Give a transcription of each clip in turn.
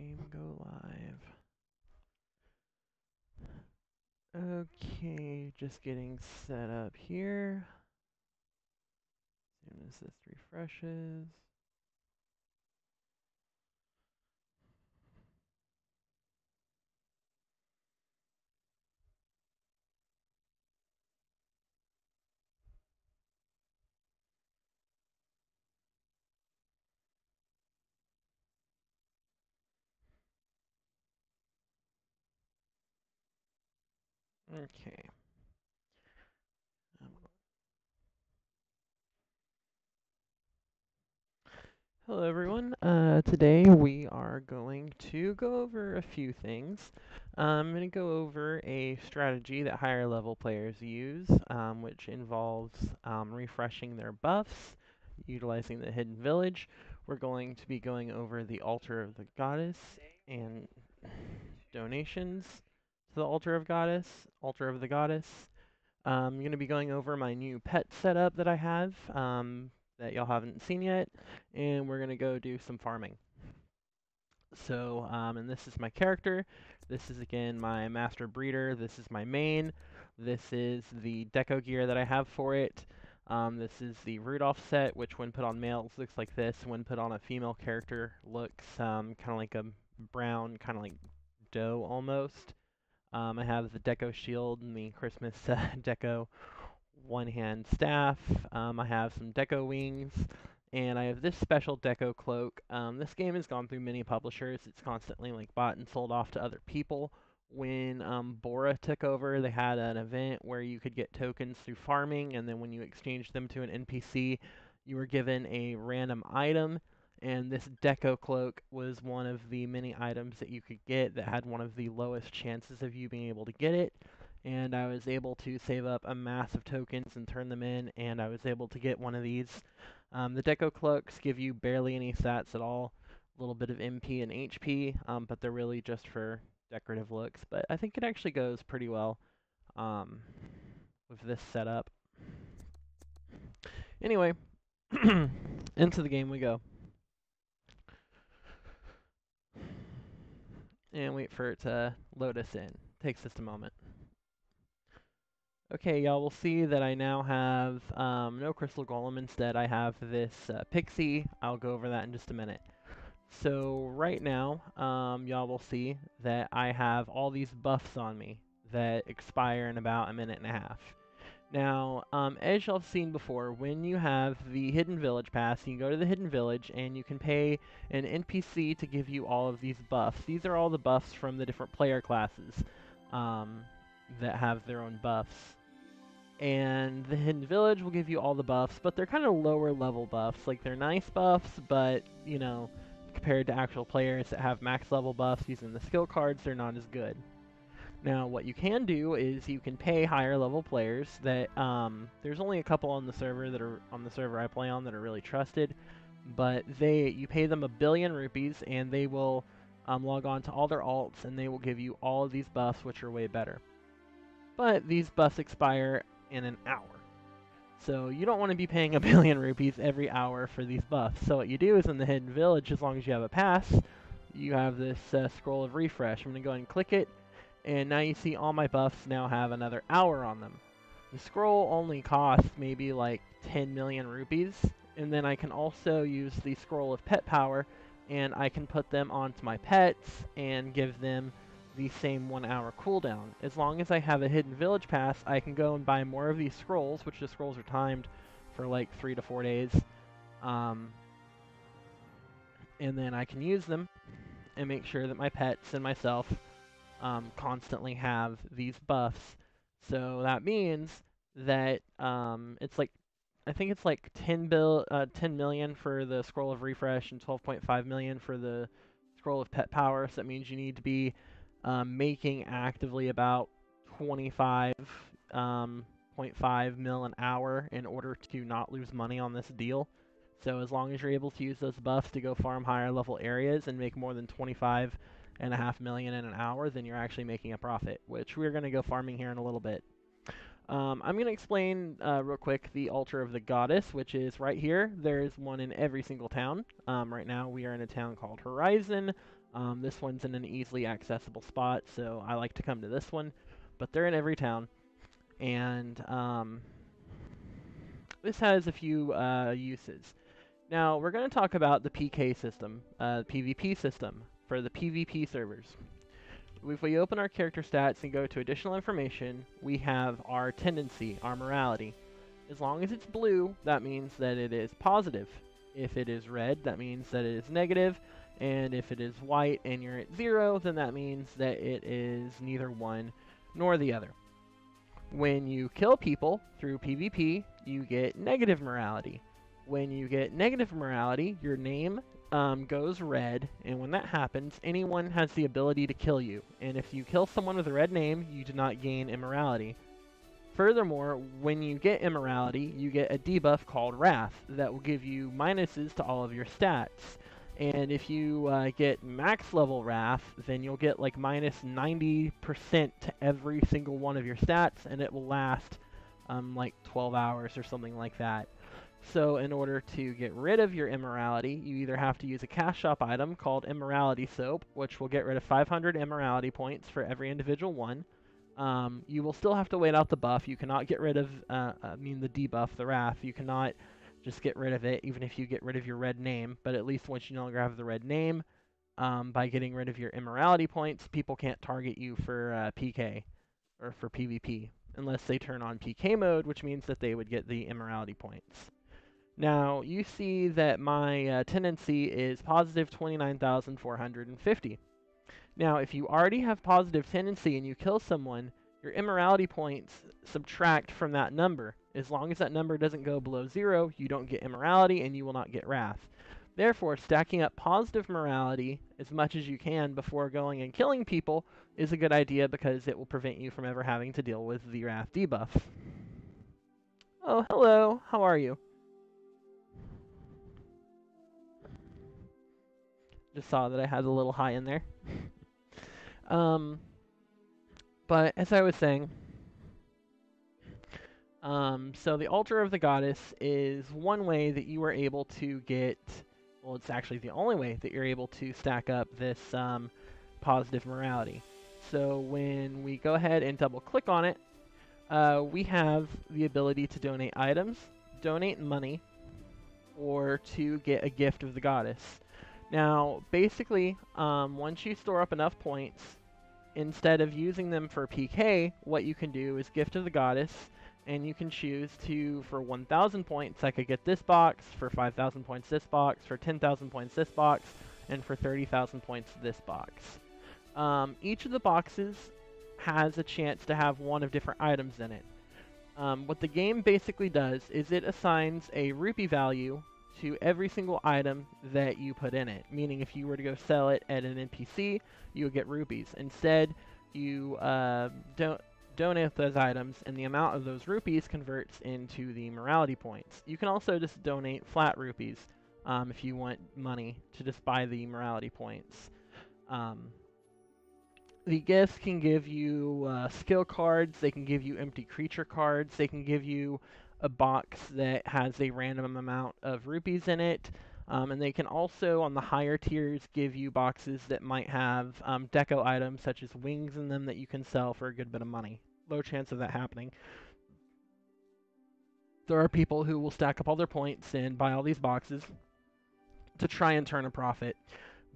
Stream go live. Okay, just getting set up here. As soon as this refreshes. Okay. Hello everyone. Uh, today we are going to go over a few things. I'm going to go over a strategy that higher level players use, um, which involves um, refreshing their buffs, utilizing the Hidden Village. We're going to be going over the Altar of the Goddess and donations to the Altar of Goddess, Altar of the Goddess. Um, I'm going to be going over my new pet setup that I have um, that y'all haven't seen yet, and we're going to go do some farming. So, um, and this is my character. This is again my master breeder. This is my main. This is the deco gear that I have for it. Um, this is the Rudolph set, which when put on males looks like this. When put on a female character looks um, kind of like a brown, kind of like dough almost. Um, I have the Deco Shield and the Christmas uh, Deco one-hand staff. Um, I have some Deco wings, and I have this special Deco cloak. Um, this game has gone through many publishers. It's constantly like bought and sold off to other people. When um, Bora took over, they had an event where you could get tokens through farming, and then when you exchanged them to an NPC, you were given a random item and this deco cloak was one of the many items that you could get that had one of the lowest chances of you being able to get it and I was able to save up a mass of tokens and turn them in and I was able to get one of these. Um, the deco cloaks give you barely any stats at all, a little bit of MP and HP, um, but they're really just for decorative looks, but I think it actually goes pretty well um, with this setup. Anyway, into the game we go. And wait for it to load us in. Takes just a moment. Okay, y'all will see that I now have um, no Crystal Golem. Instead, I have this uh, Pixie. I'll go over that in just a minute. So right now, um, y'all will see that I have all these buffs on me that expire in about a minute and a half. Now, um, as y'all have seen before, when you have the Hidden Village Pass, you go to the Hidden Village and you can pay an NPC to give you all of these buffs. These are all the buffs from the different player classes um, that have their own buffs. And the Hidden Village will give you all the buffs, but they're kind of lower level buffs. Like, they're nice buffs, but, you know, compared to actual players that have max level buffs using the skill cards, they're not as good. Now, what you can do is you can pay higher level players that, um, there's only a couple on the server that are, on the server I play on that are really trusted, but they, you pay them a billion rupees and they will um, log on to all their alts and they will give you all of these buffs which are way better. But these buffs expire in an hour. So you don't want to be paying a billion rupees every hour for these buffs. So what you do is in the Hidden Village, as long as you have a pass, you have this uh, scroll of refresh. I'm going to go ahead and click it and now you see all my buffs now have another hour on them. The scroll only costs maybe like 10 million rupees, and then I can also use the scroll of pet power, and I can put them onto my pets and give them the same one hour cooldown. As long as I have a hidden village pass, I can go and buy more of these scrolls, which the scrolls are timed for like three to four days. Um, and then I can use them and make sure that my pets and myself um, constantly have these buffs. So that means that um, it's like I think it's like 10 bill uh, 10 million for the scroll of refresh and 12.5 million for the scroll of pet power. So that means you need to be um, making actively about 25.5 um, mil an hour in order to not lose money on this deal. So as long as you're able to use those buffs to go farm higher level areas and make more than 25 and a half million in an hour, then you're actually making a profit, which we're going to go farming here in a little bit. Um, I'm going to explain uh, real quick the altar of the goddess, which is right here. There's one in every single town. Um, right now we are in a town called Horizon. Um, this one's in an easily accessible spot, so I like to come to this one, but they're in every town. And um, this has a few uh, uses. Now, we're going to talk about the PK system, uh, PvP system, for the PvP servers. If we open our character stats and go to additional information, we have our tendency, our morality. As long as it's blue, that means that it is positive. If it is red, that means that it is negative. And if it is white and you're at zero, then that means that it is neither one nor the other. When you kill people through PvP, you get negative morality. When you get negative morality, your name um, goes red, and when that happens, anyone has the ability to kill you. And if you kill someone with a red name, you do not gain immorality. Furthermore, when you get immorality, you get a debuff called Wrath that will give you minuses to all of your stats. And if you uh, get max level Wrath, then you'll get like minus 90% to every single one of your stats, and it will last um, like 12 hours or something like that. So in order to get rid of your immorality, you either have to use a cash shop item called Immorality Soap, which will get rid of 500 immorality points for every individual one. Um, you will still have to wait out the buff. You cannot get rid of, uh, I mean the debuff, the Wrath. You cannot just get rid of it, even if you get rid of your red name. But at least once you no longer have the red name, um, by getting rid of your immorality points, people can't target you for uh, PK or for PvP unless they turn on PK mode, which means that they would get the immorality points. Now, you see that my uh, tendency is positive 29,450. Now, if you already have positive tendency and you kill someone, your immorality points subtract from that number. As long as that number doesn't go below zero, you don't get immorality and you will not get wrath. Therefore, stacking up positive morality as much as you can before going and killing people is a good idea because it will prevent you from ever having to deal with the wrath debuff. Oh, hello. How are you? Just saw that I had a little high in there. um, but as I was saying, um, so the altar of the goddess is one way that you are able to get. Well, it's actually the only way that you're able to stack up this um, positive morality. So when we go ahead and double click on it, uh, we have the ability to donate items, donate money, or to get a gift of the goddess. Now, basically, um, once you store up enough points, instead of using them for PK, what you can do is Gift of the Goddess, and you can choose to, for 1,000 points, I could get this box, for 5,000 points this box, for 10,000 points this box, and for 30,000 points this box. Um, each of the boxes has a chance to have one of different items in it. Um, what the game basically does is it assigns a rupee value to every single item that you put in it. Meaning, if you were to go sell it at an NPC, you would get rupees. Instead, you uh, don't donate those items, and the amount of those rupees converts into the morality points. You can also just donate flat rupees um, if you want money to just buy the morality points. Um, the gifts can give you uh, skill cards, they can give you empty creature cards, they can give you a box that has a random amount of rupees in it. Um, and they can also, on the higher tiers, give you boxes that might have um, deco items such as wings in them that you can sell for a good bit of money. Low chance of that happening. There are people who will stack up all their points and buy all these boxes to try and turn a profit,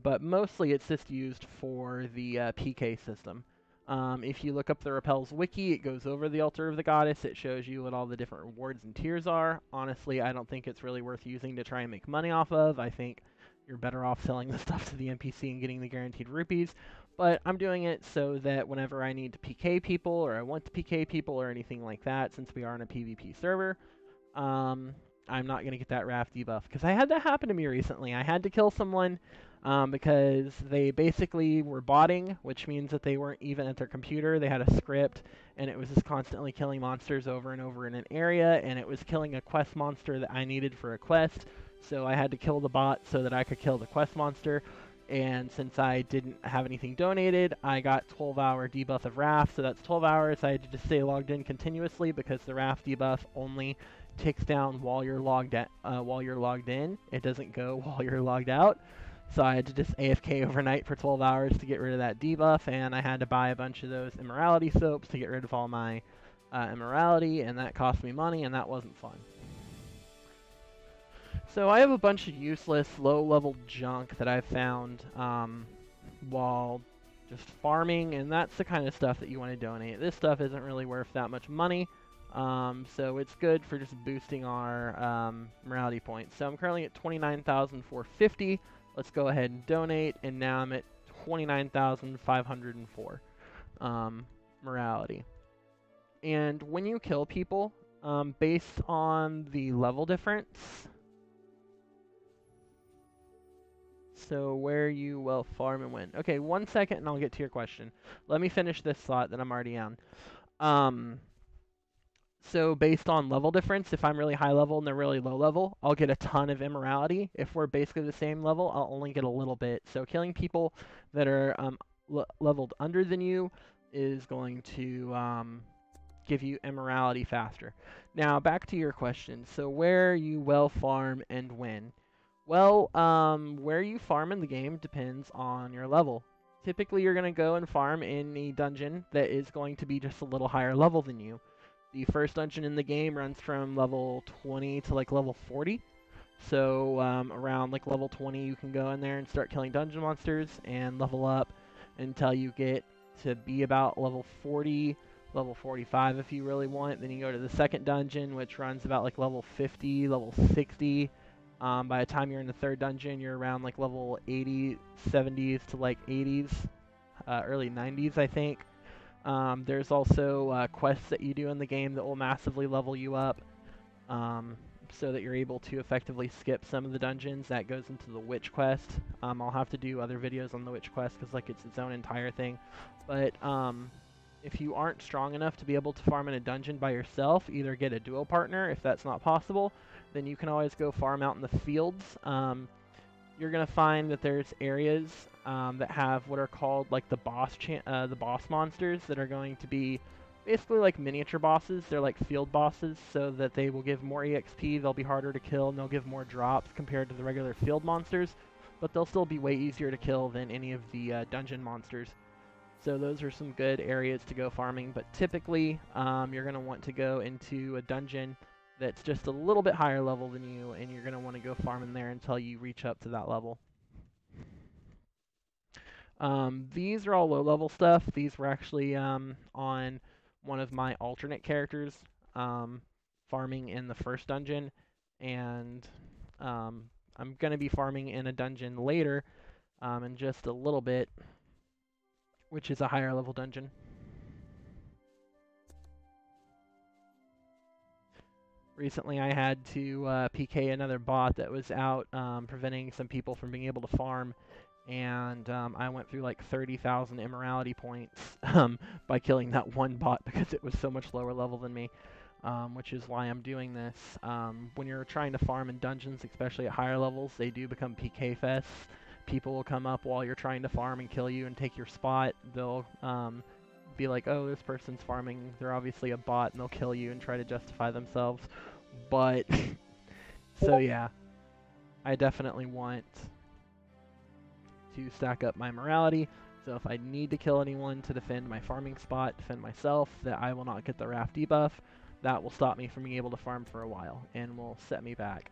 but mostly it's just used for the uh, PK system. Um, if you look up the Rappelz wiki, it goes over the altar of the goddess. It shows you what all the different rewards and tiers are. Honestly, I don't think it's really worth using to try and make money off of. I think you're better off selling the stuff to the NPC and getting the guaranteed rupees. But I'm doing it so that whenever I need to PK people or I want to PK people or anything like that, since we are on a PvP server, um, I'm not going to get that wrath debuff. Because I had that happen to me recently. I had to kill someone um, because they basically were botting, which means that they weren't even at their computer. They had a script, and it was just constantly killing monsters over and over in an area, and it was killing a quest monster that I needed for a quest. So I had to kill the bot so that I could kill the quest monster. And since I didn't have anything donated, I got 12 hour debuff of Wrath. So that's 12 hours. I had to just stay logged in continuously because the Wrath debuff only ticks down while you're logged at, uh, while you're logged in. It doesn't go while you're logged out. So I had to just AFK overnight for 12 hours to get rid of that debuff, and I had to buy a bunch of those immorality soaps to get rid of all my uh, immorality, and that cost me money, and that wasn't fun. So I have a bunch of useless, low-level junk that I've found um, while just farming, and that's the kind of stuff that you want to donate. This stuff isn't really worth that much money, um, so it's good for just boosting our um, morality points. So I'm currently at 29,450. Let's go ahead and donate, and now I'm at 29,504 um, morality. And when you kill people, um, based on the level difference, so where you will farm and win. Okay, one second and I'll get to your question. Let me finish this thought that I'm already on. So based on level difference, if I'm really high level and they're really low level, I'll get a ton of immorality. If we're basically the same level, I'll only get a little bit. So killing people that are um, leveled under than you is going to um, give you immorality faster. Now back to your question. So where you well farm and when? Well, um, where you farm in the game depends on your level. Typically, you're going to go and farm in a dungeon that is going to be just a little higher level than you. The first dungeon in the game runs from level 20 to like level 40. So um, around like level 20, you can go in there and start killing dungeon monsters and level up until you get to be about level 40, level 45 if you really want. Then you go to the second dungeon, which runs about like level 50, level 60 um, by the time you're in the third dungeon, you're around like level 80, 70s to like 80s, uh, early 90s, I think. Um, there's also uh, quests that you do in the game that will massively level you up um, so that you're able to effectively skip some of the dungeons. That goes into the witch quest. Um, I'll have to do other videos on the witch quest because like it's its own entire thing. But um, if you aren't strong enough to be able to farm in a dungeon by yourself, either get a duo partner if that's not possible, then you can always go farm out in the fields. Um, you're gonna find that there's areas um, that have what are called like the boss uh, the boss monsters that are going to be basically like miniature bosses. They're like field bosses, so that they will give more EXP. They'll be harder to kill, and they'll give more drops compared to the regular field monsters. But they'll still be way easier to kill than any of the uh, dungeon monsters. So those are some good areas to go farming. But typically, um, you're gonna want to go into a dungeon that's just a little bit higher level than you, and you're going to want to go farm in there until you reach up to that level. Um, these are all low level stuff. These were actually um, on one of my alternate characters um, farming in the first dungeon, and um, I'm going to be farming in a dungeon later um, in just a little bit, which is a higher level dungeon. recently I had to uh, PK another bot that was out um, preventing some people from being able to farm, and um, I went through like 30,000 immorality points um, by killing that one bot because it was so much lower level than me. Um, which is why I'm doing this. Um, when you're trying to farm in dungeons, especially at higher levels, they do become PK fests. People will come up while you're trying to farm and kill you and take your spot. They'll um, be like, oh, this person's farming, they're obviously a bot, and they'll kill you and try to justify themselves. But, so yeah, I definitely want to stack up my morality. So if I need to kill anyone to defend my farming spot, defend myself, that I will not get the wrath debuff, that will stop me from being able to farm for a while, and will set me back.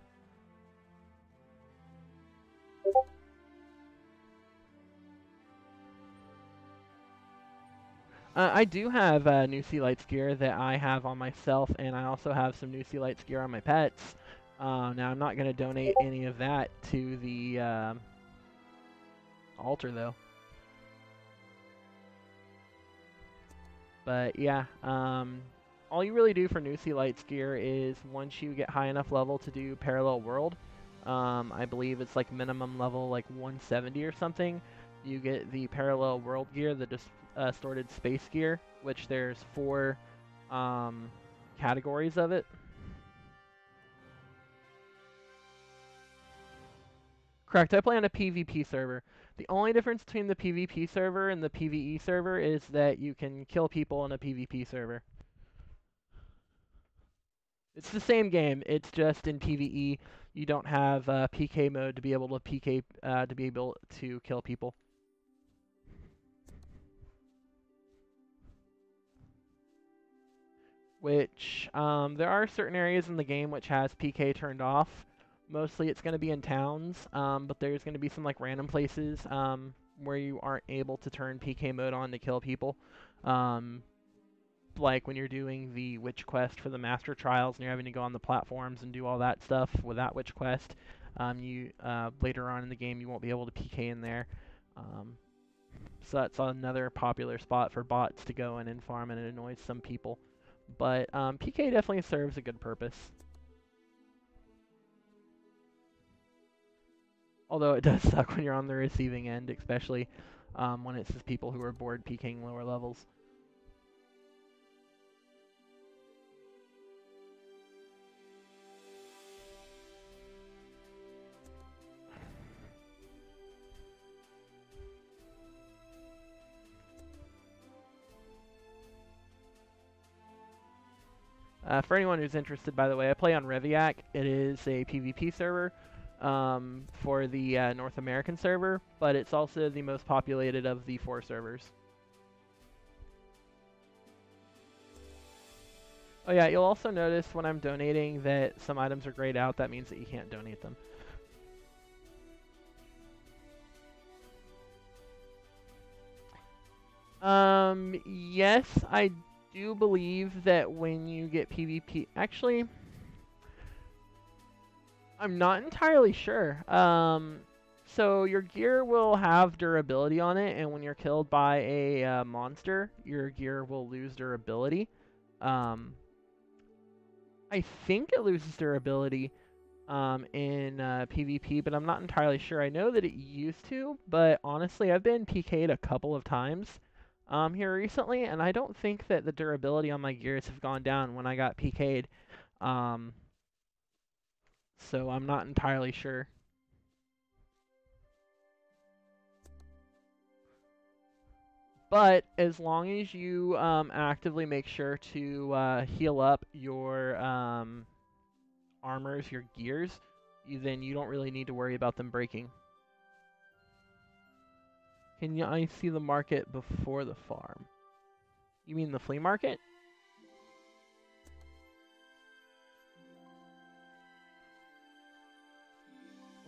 Uh, I do have uh, new Sea Lights gear that I have on myself, and I also have some new Sea Lights gear on my pets. Uh, now, I'm not going to donate any of that to the altar, though. But, yeah, um, all you really do for new Sea Lights gear is once you get high enough level to do Parallel World, um, I believe it's like minimum level like 170 or something, you get the Parallel World gear, the dis uh, distorted space gear, which there's four um, categories of it. Correct, I play on a PvP server. The only difference between the PvP server and the PvE server is that you can kill people on a PvP server. It's the same game. It's just in PVE you don't have uh, PK mode to be able to PK uh, to be able to kill people. Which um, there are certain areas in the game which has PK turned off. Mostly it's going to be in towns, um, but there's going to be some like random places um, where you aren't able to turn PK mode on to kill people. Um, like when you're doing the witch quest for the master trials and you're having to go on the platforms and do all that stuff with that witch quest. Um, you uh, later on in the game you won't be able to PK in there. Um, so that's another popular spot for bots to go in and farm and it annoys some people. But um, PK definitely serves a good purpose. Although it does suck when you're on the receiving end, especially um, when it's just people who are bored PKing lower levels. Uh, for anyone who's interested, by the way, I play on Reviac. It is a PvP server um, for the uh, North American server, but it's also the most populated of the four servers. Oh yeah, you'll also notice when I'm donating that some items are grayed out. That means that you can't donate them. Um, yes, I do believe that when you get PvP, actually, I'm not entirely sure. Um, so your gear will have durability on it, and when you're killed by a uh, monster, your gear will lose durability. Um, I think it loses durability um, in uh, PvP, but I'm not entirely sure. I know that it used to, but honestly, I've been PK'd a couple of times um, here recently, and I don't think that the durability on my gears have gone down when I got PK'd. Um, so I'm not entirely sure. But as long as you um, actively make sure to uh, heal up your um, armors, your gears, you, then you don't really need to worry about them breaking. Can you, I see the market before the farm? You mean the flea market?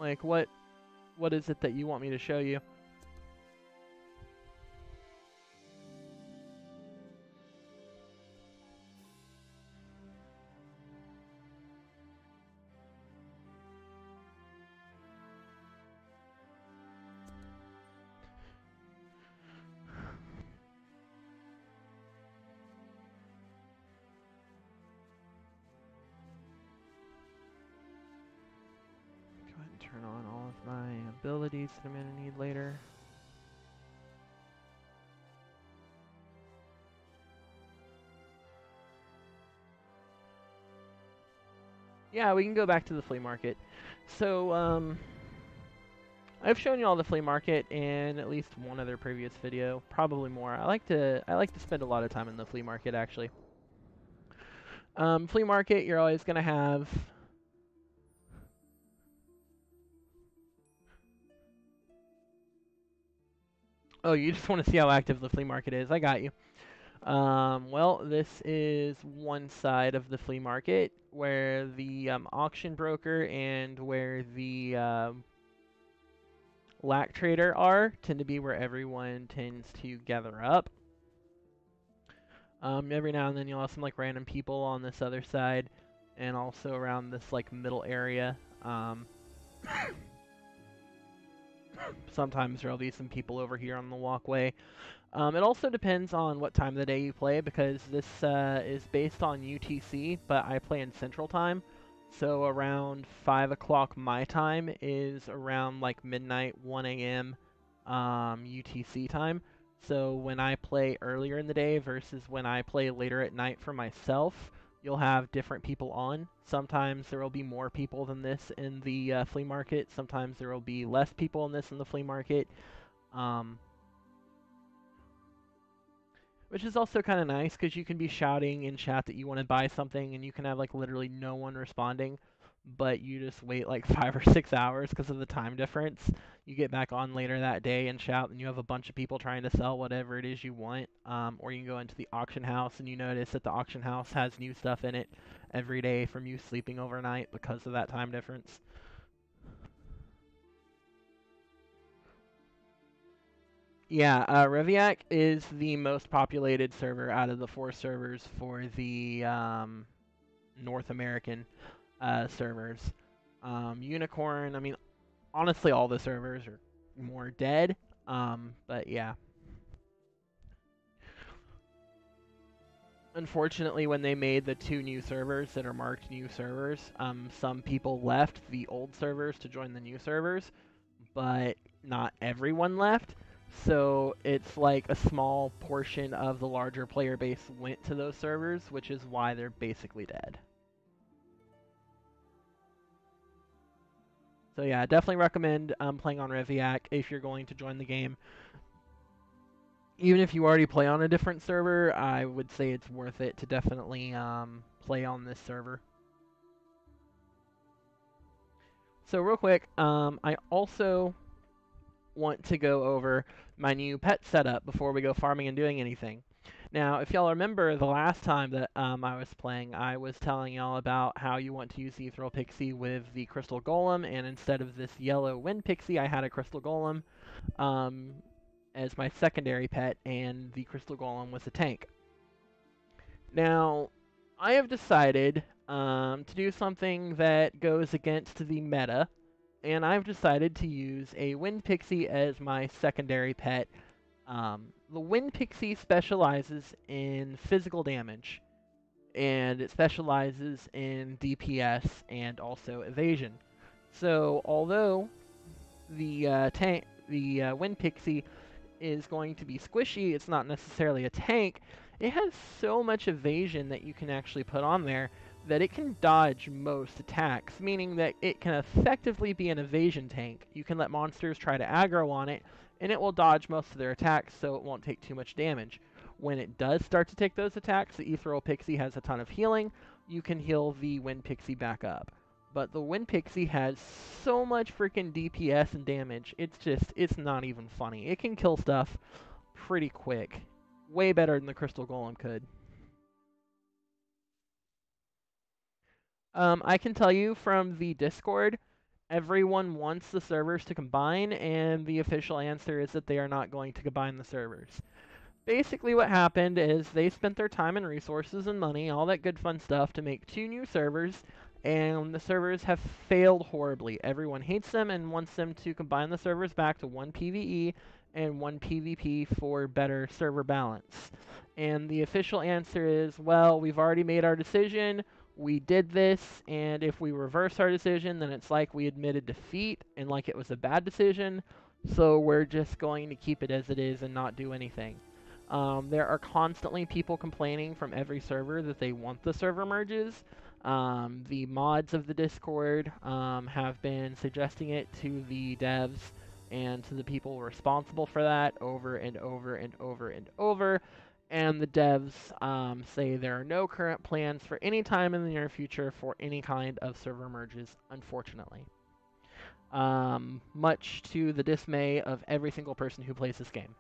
Like what what is it that you want me to show you? That I'm going to need later. Yeah, we can go back to the flea market. So, um, I've shown you all the flea market in at least one other previous video, probably more. I like to I like to spend a lot of time in the flea market actually. Um, flea market, you're always going to have Oh, you just want to see how active the flea market is. I got you. Um, well, this is one side of the flea market where the um, auction broker and where the um, lac trader are tend to be where everyone tends to gather up. Um, every now and then you'll have some like random people on this other side and also around this like middle area. Sometimes there'll be some people over here on the walkway. Um, it also depends on what time of the day you play because this uh, is based on UTC, but I play in Central Time. So around 5 o'clock my time is around like midnight, 1 a.m. Um, UTC time. So when I play earlier in the day versus when I play later at night for myself, you'll have different people on. Sometimes there will be more people than this in the uh, flea market. Sometimes there will be less people in this in the flea market. Um, which is also kind of nice because you can be shouting in chat that you want to buy something and you can have like literally no one responding, but you just wait like five or six hours because of the time difference. You get back on later that day and shout, and you have a bunch of people trying to sell whatever it is you want. Um, or you can go into the auction house and you notice that the auction house has new stuff in it every day from you sleeping overnight because of that time difference. Yeah, uh, Reviac is the most populated server out of the four servers for the um, North American uh, servers. Um, Unicorn, I mean, honestly, all the servers are more dead, um, but yeah. Unfortunately, when they made the two new servers that are marked new servers, um, some people left the old servers to join the new servers, but not everyone left. So it's like a small portion of the larger player base went to those servers, which is why they're basically dead. So yeah, definitely recommend um, playing on Reviac if you're going to join the game. Even if you already play on a different server, I would say it's worth it to definitely um, play on this server. So real quick, um, I also want to go over my new pet setup before we go farming and doing anything. Now, if y'all remember the last time that um, I was playing, I was telling y'all about how you want to use the Ethereal Pixie with the Crystal Golem, and instead of this yellow Wind Pixie, I had a Crystal Golem um, as my secondary pet, and the Crystal Golem was a tank. Now, I have decided um, to do something that goes against the meta, and I've decided to use a Wind Pixie as my secondary pet. Um, the Wind Pixie specializes in physical damage, and it specializes in DPS and also evasion. So, although the uh, tank, the uh, Wind Pixie is going to be squishy, it's not necessarily a tank. It has so much evasion that you can actually put on there that it can dodge most attacks, meaning that it can effectively be an evasion tank. You can let monsters try to aggro on it, and it will dodge most of their attacks, so it won't take too much damage. When it does start to take those attacks, the Ethereal Pixie has a ton of healing. You can heal the Wind Pixie back up. But the Wind Pixie has so much freaking DPS and damage, it's just, it's not even funny. It can kill stuff pretty quick. Way better than the Crystal Golem could. Um, I can tell you from the Discord, everyone wants the servers to combine, and the official answer is that they are not going to combine the servers. Basically, what happened is they spent their time and resources and money, all that good fun stuff, to make two new servers, and the servers have failed horribly. Everyone hates them and wants them to combine the servers back to one PvE and one PvP for better server balance. And the official answer is, well, we've already made our decision we did this, and if we reverse our decision, then it's like we admitted defeat and like it was a bad decision. So we're just going to keep it as it is and not do anything. Um, there are constantly people complaining from every server that they want the server merges. Um, the mods of the Discord um, have been suggesting it to the devs and to the people responsible for that over and over and over and over and the devs um, say there are no current plans for any time in the near future for any kind of server merges, unfortunately. Um, much to the dismay of every single person who plays this game.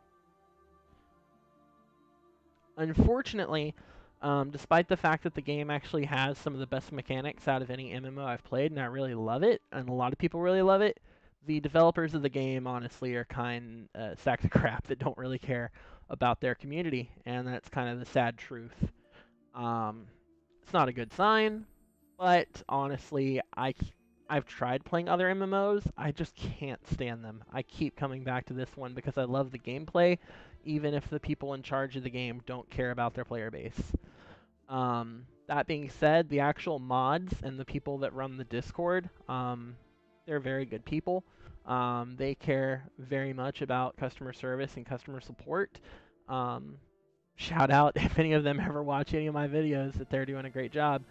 Unfortunately, um, despite the fact that the game actually has some of the best mechanics out of any MMO I've played, and I really love it, and a lot of people really love it, the developers of the game honestly are kind uh, sacks of crap that don't really care about their community, and that's kind of the sad truth. Um, it's not a good sign, but honestly, I I've tried playing other MMOs. I just can't stand them. I keep coming back to this one because I love the gameplay, even if the people in charge of the game don't care about their player base. Um, that being said, the actual mods and the people that run the Discord, um, they're very good people. Um, they care very much about customer service and customer support. Um, shout out if any of them ever watch any of my videos that they're doing a great job.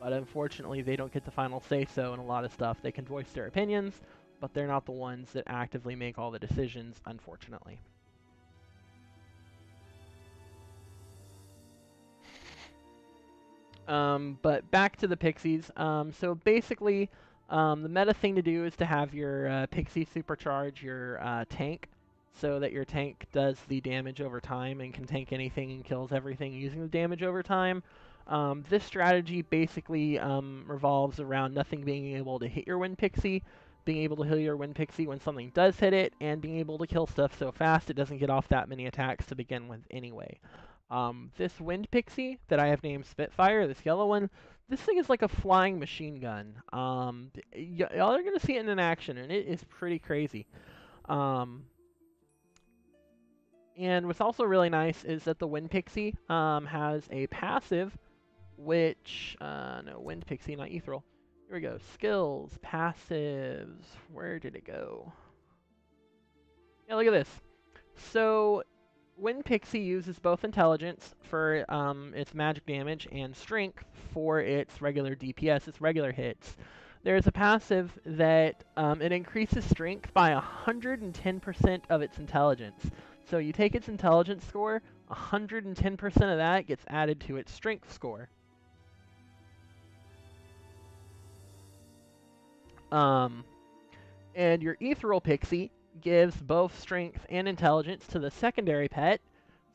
But unfortunately, they don't get the final say so in a lot of stuff. They can voice their opinions, but they're not the ones that actively make all the decisions, unfortunately. Um, but back to the Pixies. Um, so basically, um, the meta thing to do is to have your uh, pixie supercharge your uh, tank so that your tank does the damage over time and can tank anything and kills everything using the damage over time. Um, this strategy basically um, revolves around nothing being able to hit your Wind Pixie, being able to heal your Wind Pixie when something does hit it, and being able to kill stuff so fast it doesn't get off that many attacks to begin with anyway. Um, this Wind Pixie that I have named Spitfire, this yellow one, this thing is like a flying machine gun. Um, y'all are going to see it in action, and it is pretty crazy. Um, and what's also really nice is that the Wind Pixie um, has a passive which, uh, no, Wind Pixie, not Ethereal. Here we go. Skills, passives. Where did it go? Yeah, look at this. So, Wind Pixie uses both intelligence for um, its magic damage and strength for its regular DPS, its regular hits. There's a passive that um, it increases strength by 110% of its intelligence. So you take its intelligence score, 110% of that gets added to its strength score. Um, and your Ethereal Pixie gives both strength and intelligence to the secondary pet.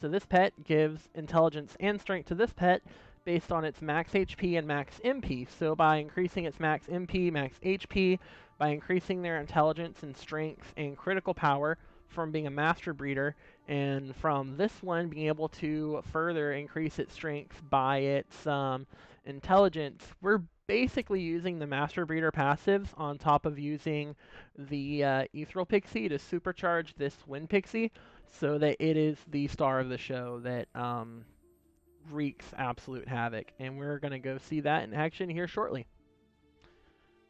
So this pet gives intelligence and strength to this pet based on its max HP and max MP. So by increasing its max MP, max HP, by increasing their intelligence and strength and critical power from being a master breeder, and from this one being able to further increase its strength by its um, intelligence, we're basically using the Master Breeder passives on top of using the uh, Ethereal Pixie to supercharge this Wind Pixie so that it is the star of the show that um, wreaks absolute havoc. And we're going to go see that in action here shortly.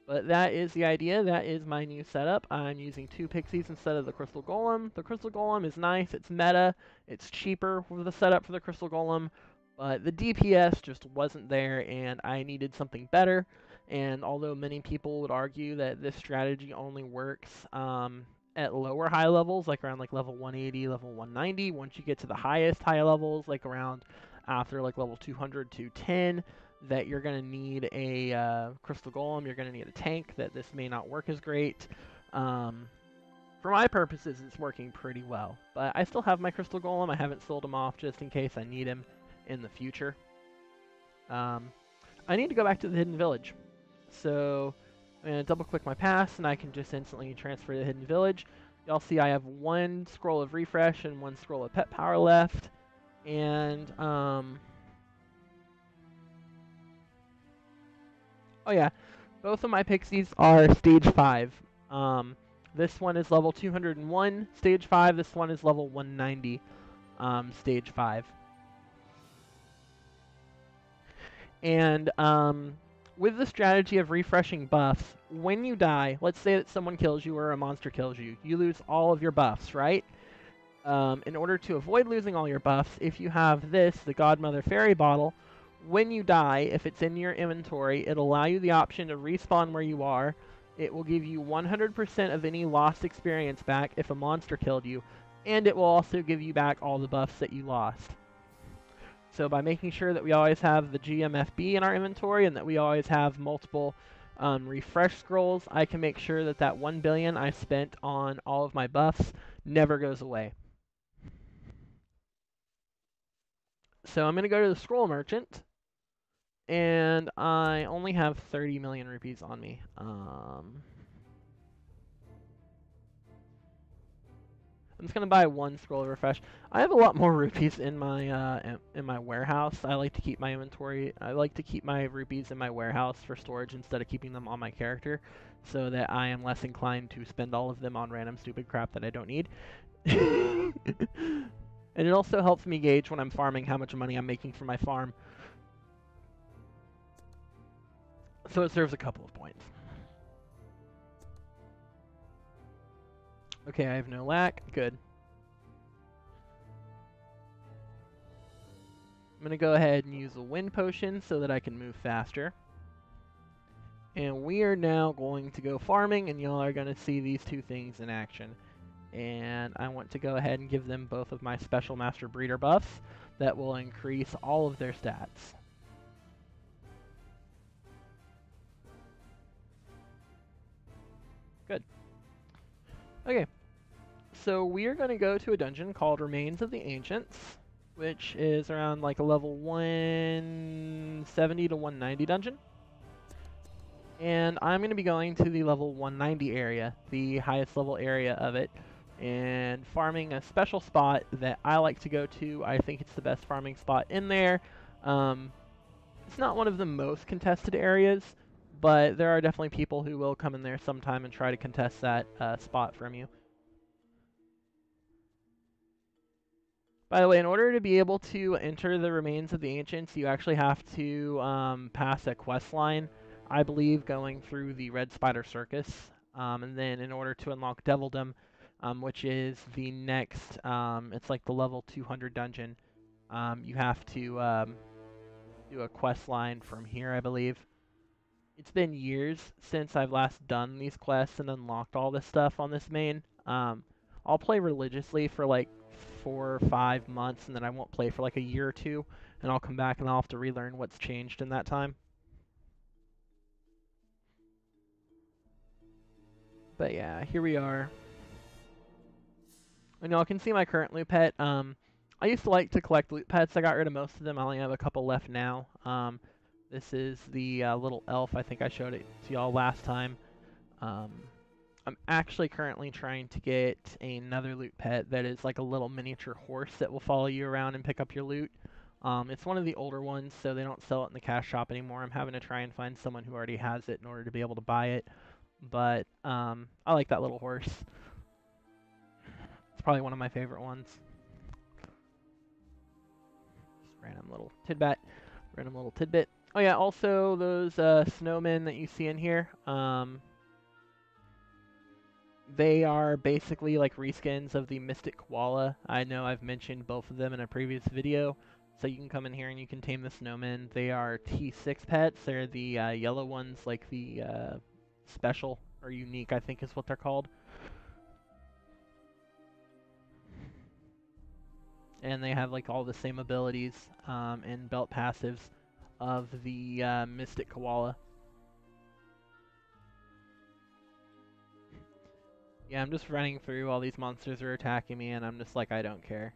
But that is the idea. That is my new setup. I'm using two pixies instead of the Crystal Golem. The Crystal Golem is nice. It's meta. It's cheaper with the setup for the Crystal Golem. But the DPS just wasn't there, and I needed something better. And although many people would argue that this strategy only works um, at lower high levels, like around like level 180, level 190, once you get to the highest high levels, like around after like level 200 to 10, that you're going to need a uh, crystal golem, you're going to need a tank, that this may not work as great. Um, for my purposes, it's working pretty well. But I still have my crystal golem. I haven't sold him off just in case I need him in the future. Um, I need to go back to the Hidden Village. So I'm going to double click my pass and I can just instantly transfer to the Hidden Village. Y'all see I have one scroll of refresh and one scroll of pet power left. And, um... Oh yeah, both of my pixies are stage 5. Um, this one is level 201, stage 5. This one is level 190, um, stage 5. And um, with the strategy of refreshing buffs, when you die, let's say that someone kills you or a monster kills you, you lose all of your buffs, right? Um, in order to avoid losing all your buffs, if you have this, the Godmother Fairy Bottle, when you die, if it's in your inventory, it'll allow you the option to respawn where you are. It will give you 100% of any lost experience back if a monster killed you, and it will also give you back all the buffs that you lost. So by making sure that we always have the GMFB in our inventory and that we always have multiple um, refresh scrolls, I can make sure that that 1 billion I spent on all of my buffs never goes away. So I'm going to go to the scroll merchant, and I only have 30 million rupees on me. Um, I'm just gonna buy one scroll refresh. I have a lot more rupees in my uh, in my warehouse. I like to keep my inventory. I like to keep my rupees in my warehouse for storage instead of keeping them on my character, so that I am less inclined to spend all of them on random stupid crap that I don't need. and it also helps me gauge when I'm farming how much money I'm making from my farm. So it serves a couple of points. Okay, I have no lack. Good. I'm going to go ahead and use a wind potion so that I can move faster. And we are now going to go farming, and y'all are going to see these two things in action. And I want to go ahead and give them both of my Special Master Breeder buffs that will increase all of their stats. Good. Okay. So we are going to go to a dungeon called Remains of the Ancients, which is around like a level 170 to 190 dungeon. And I'm going to be going to the level 190 area, the highest level area of it, and farming a special spot that I like to go to. I think it's the best farming spot in there. Um, it's not one of the most contested areas, but there are definitely people who will come in there sometime and try to contest that uh, spot from you. By the way, in order to be able to enter the remains of the ancients, you actually have to um, pass a quest line, I believe, going through the Red Spider Circus. Um, and then in order to unlock Devildom, um, which is the next, um, it's like the level 200 dungeon, um, you have to um, do a quest line from here, I believe. It's been years since I've last done these quests and unlocked all this stuff on this main. Um, I'll play religiously for like four or five months, and then I won't play for like a year or two, and I'll come back and I'll have to relearn what's changed in that time. But yeah, here we are. And y'all can see my current loot pet. Um, I used to like to collect loot pets. I got rid of most of them. I only have a couple left now. Um, this is the uh, little elf. I think I showed it to y'all last time. Um, I'm actually currently trying to get another loot pet that is like a little miniature horse that will follow you around and pick up your loot. Um, it's one of the older ones, so they don't sell it in the cash shop anymore. I'm having to try and find someone who already has it in order to be able to buy it. But um, I like that little horse. It's probably one of my favorite ones random little tidbit, random little tidbit. Oh yeah, also those uh, snowmen that you see in here, um, they are basically like reskins of the Mystic Koala. I know I've mentioned both of them in a previous video, so you can come in here and you can tame the snowmen. They are T6 pets. They're the uh, yellow ones, like the uh, special or unique, I think is what they're called. and they have like all the same abilities um, and belt passives of the uh, Mystic Koala. Yeah, I'm just running through, all these monsters are attacking me, and I'm just like, I don't care.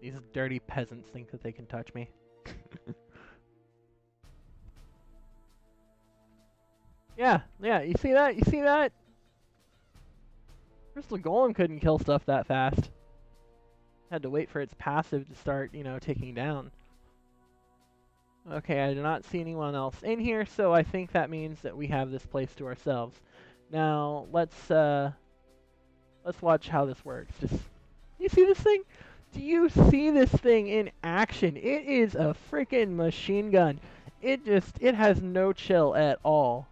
These dirty peasants think that they can touch me. yeah, yeah, you see that? You see that? Crystal Golem couldn't kill stuff that fast. Had to wait for its passive to start, you know, ticking down. Okay, I do not see anyone else in here, so I think that means that we have this place to ourselves. Now, let's, uh, let's watch how this works. Just, you see this thing? Do you see this thing in action? It is a freaking machine gun. It just, it has no chill at all.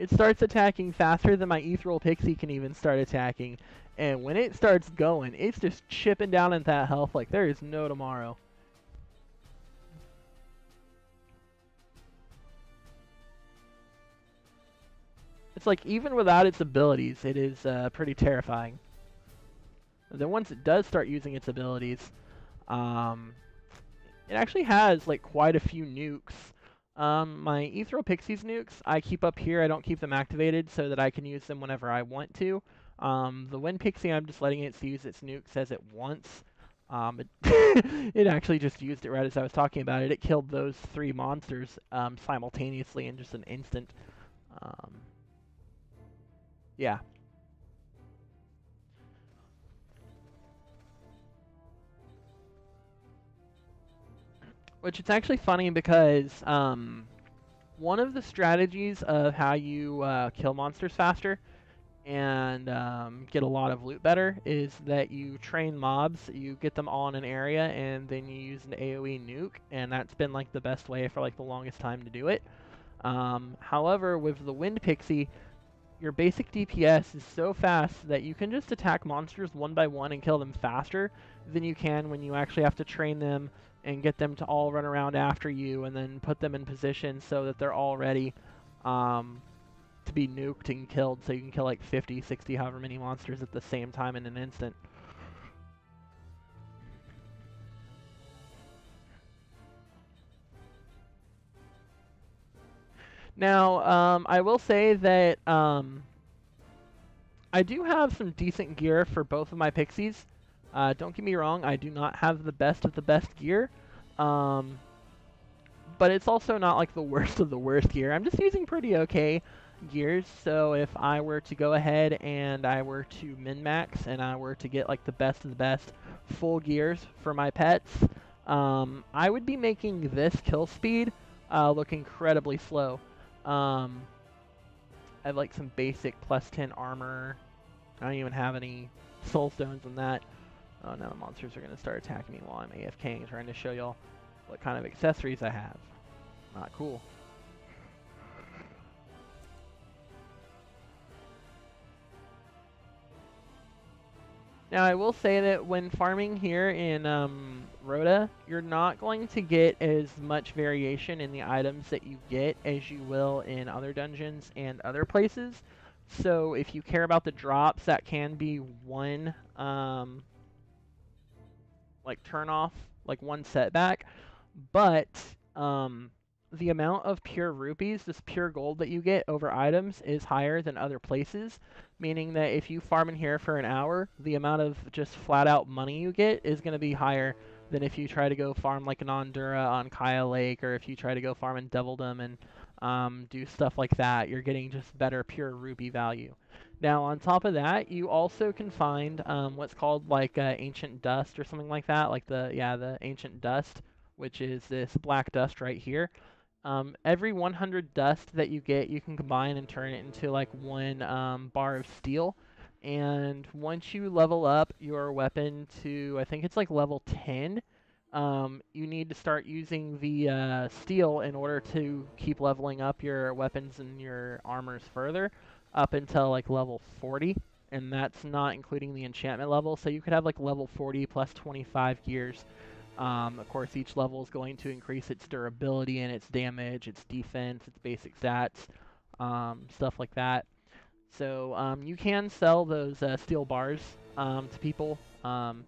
It starts attacking faster than my Ethereal Pixie can even start attacking. And when it starts going, it's just chipping down at that health like there is no tomorrow. It's like, even without its abilities, it is uh, pretty terrifying. then once it does start using its abilities, um, it actually has like quite a few nukes um, my Ethereal Pixies nukes, I keep up here. I don't keep them activated so that I can use them whenever I want to. Um, the Wind Pixie, I'm just letting it use its nukes as it wants. Um, it, it, actually just used it right as I was talking about it. It killed those three monsters um, simultaneously in just an instant. Um, yeah. Which it's actually funny because um, one of the strategies of how you uh, kill monsters faster and um, get a lot of loot better is that you train mobs, you get them all in an area, and then you use an AoE nuke, and that's been like the best way for like the longest time to do it. Um, however, with the Wind Pixie, your basic DPS is so fast that you can just attack monsters one by one and kill them faster than you can when you actually have to train them and get them to all run around after you and then put them in position so that they're all ready um, to be nuked and killed so you can kill like 50, 60, however many monsters at the same time in an instant. Now, um, I will say that um, I do have some decent gear for both of my pixies. Uh, don't get me wrong, I do not have the best of the best gear. Um, but it's also not like the worst of the worst gear. I'm just using pretty okay gears. So if I were to go ahead and I were to min-max and I were to get like the best of the best full gears for my pets, um, I would be making this kill speed uh, look incredibly slow. Um, I have like some basic plus 10 armor. I don't even have any soul stones in that. Oh, now the monsters are going to start attacking me while I'm AFKing, trying to show y'all what kind of accessories I have. Not cool. Now, I will say that when farming here in um, Rhoda, you're not going to get as much variation in the items that you get as you will in other dungeons and other places. So if you care about the drops, that can be one um, like turn off, like one setback. But um, the amount of pure rupees, this pure gold that you get over items is higher than other places, meaning that if you farm in here for an hour, the amount of just flat out money you get is going to be higher than if you try to go farm like an Ondura on Kaya Lake, or if you try to go farm in Devildom and um, do stuff like that. You're getting just better pure rupee value. Now, on top of that, you also can find um, what's called like uh, ancient dust or something like that, like the yeah the ancient dust, which is this black dust right here. Um, every 100 dust that you get, you can combine and turn it into like one um, bar of steel. And once you level up your weapon to, I think it's like level 10, um, you need to start using the uh, steel in order to keep leveling up your weapons and your armors further up until like level 40. And that's not including the enchantment level. So you could have like level 40 plus 25 gears um, of course, each level is going to increase its durability and its damage, its defense, its basic stats, um, stuff like that. So um, you can sell those uh, steel bars um, to people. Um,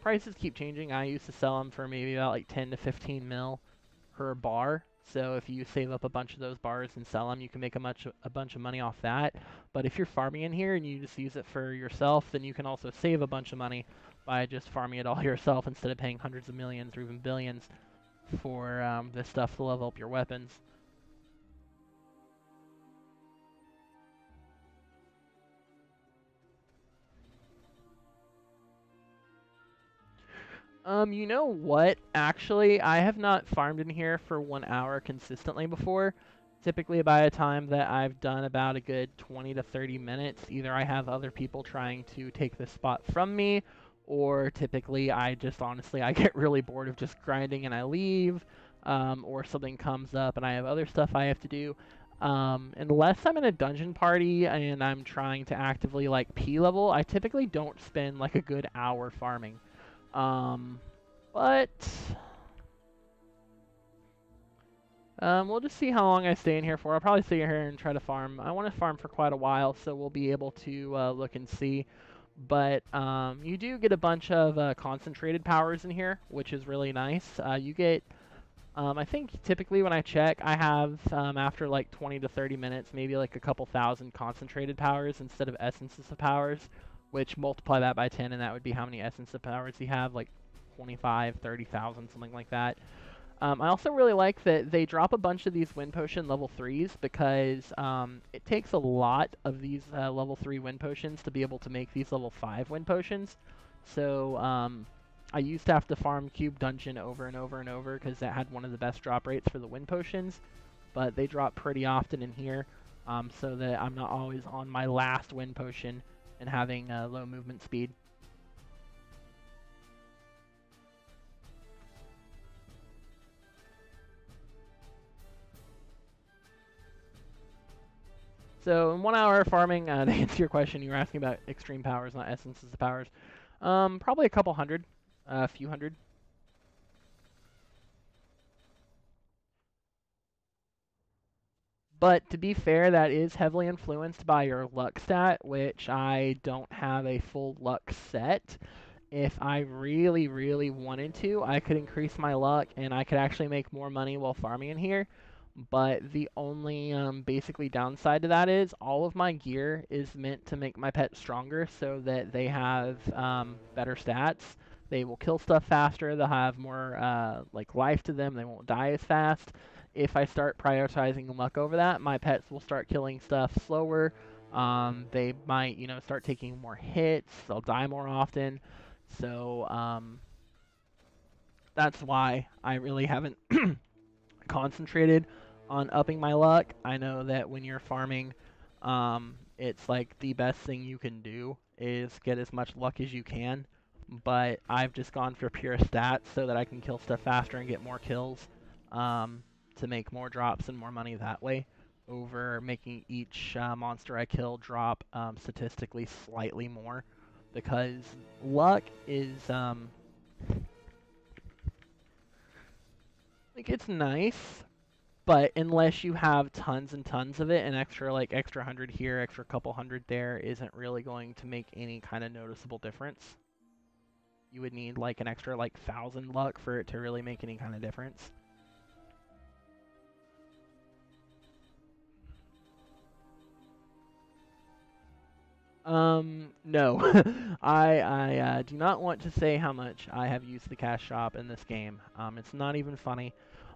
prices keep changing. I used to sell them for maybe about like 10 to 15 mil per bar. So if you save up a bunch of those bars and sell them, you can make a much a bunch of money off that. But if you're farming in here and you just use it for yourself, then you can also save a bunch of money by just farming it all yourself instead of paying hundreds of millions or even billions for um, this stuff to level up your weapons. Um, you know what? Actually, I have not farmed in here for one hour consistently before. Typically, by the time that I've done about a good 20 to 30 minutes, either I have other people trying to take this spot from me, or typically I just honestly I get really bored of just grinding and I leave, um, or something comes up and I have other stuff I have to do. Um, unless I'm in a dungeon party and I'm trying to actively like P level, I typically don't spend like a good hour farming. Um, but um, we'll just see how long I stay in here for. I'll probably stay here and try to farm. I want to farm for quite a while, so we'll be able to uh, look and see but um, you do get a bunch of uh, concentrated powers in here, which is really nice. Uh, you get, um, I think typically when I check, I have um, after like 20 to 30 minutes, maybe like a couple thousand concentrated powers instead of essences of powers, which multiply that by 10, and that would be how many essence of powers you have, like 25, 30,000, something like that. Um, I also really like that they drop a bunch of these wind potion level 3s because um, it takes a lot of these uh, level 3 wind potions to be able to make these level 5 wind potions. So um, I used to have to farm Cube Dungeon over and over and over because that had one of the best drop rates for the wind potions. But they drop pretty often in here um, so that I'm not always on my last wind potion and having uh, low movement speed. So in one hour of farming, uh, to answer your question, you were asking about extreme powers, not essences of powers. Um, probably a couple hundred, a few hundred. But to be fair, that is heavily influenced by your luck stat, which I don't have a full luck set. If I really, really wanted to, I could increase my luck and I could actually make more money while farming in here But the only um, basically downside to that is all of my gear is meant to make my pet stronger so that they have um, better stats. They will kill stuff faster. They'll have more uh, like life to them. They won't die as fast. If I start prioritizing luck over that, my pets will start killing stuff slower. Um, they might, you know, start taking more hits. They'll die more often. So um, that's why I really haven't concentrated on upping my luck. I know that when you're farming, um, it's like the best thing you can do is get as much luck as you can. But I've just gone for pure stats so that I can kill stuff faster and get more kills um, to make more drops and more money that way over making each uh, monster I kill drop um, statistically slightly more because luck is um, like it's nice but unless you have tons and tons of it, an extra like extra hundred here, extra couple hundred there isn't really going to make any kind of noticeable difference. You would need like an extra like thousand luck for it to really make any kind of difference. Um, no. I I uh, do not want to say how much I have used the cash shop in this game. Um, it's not even funny.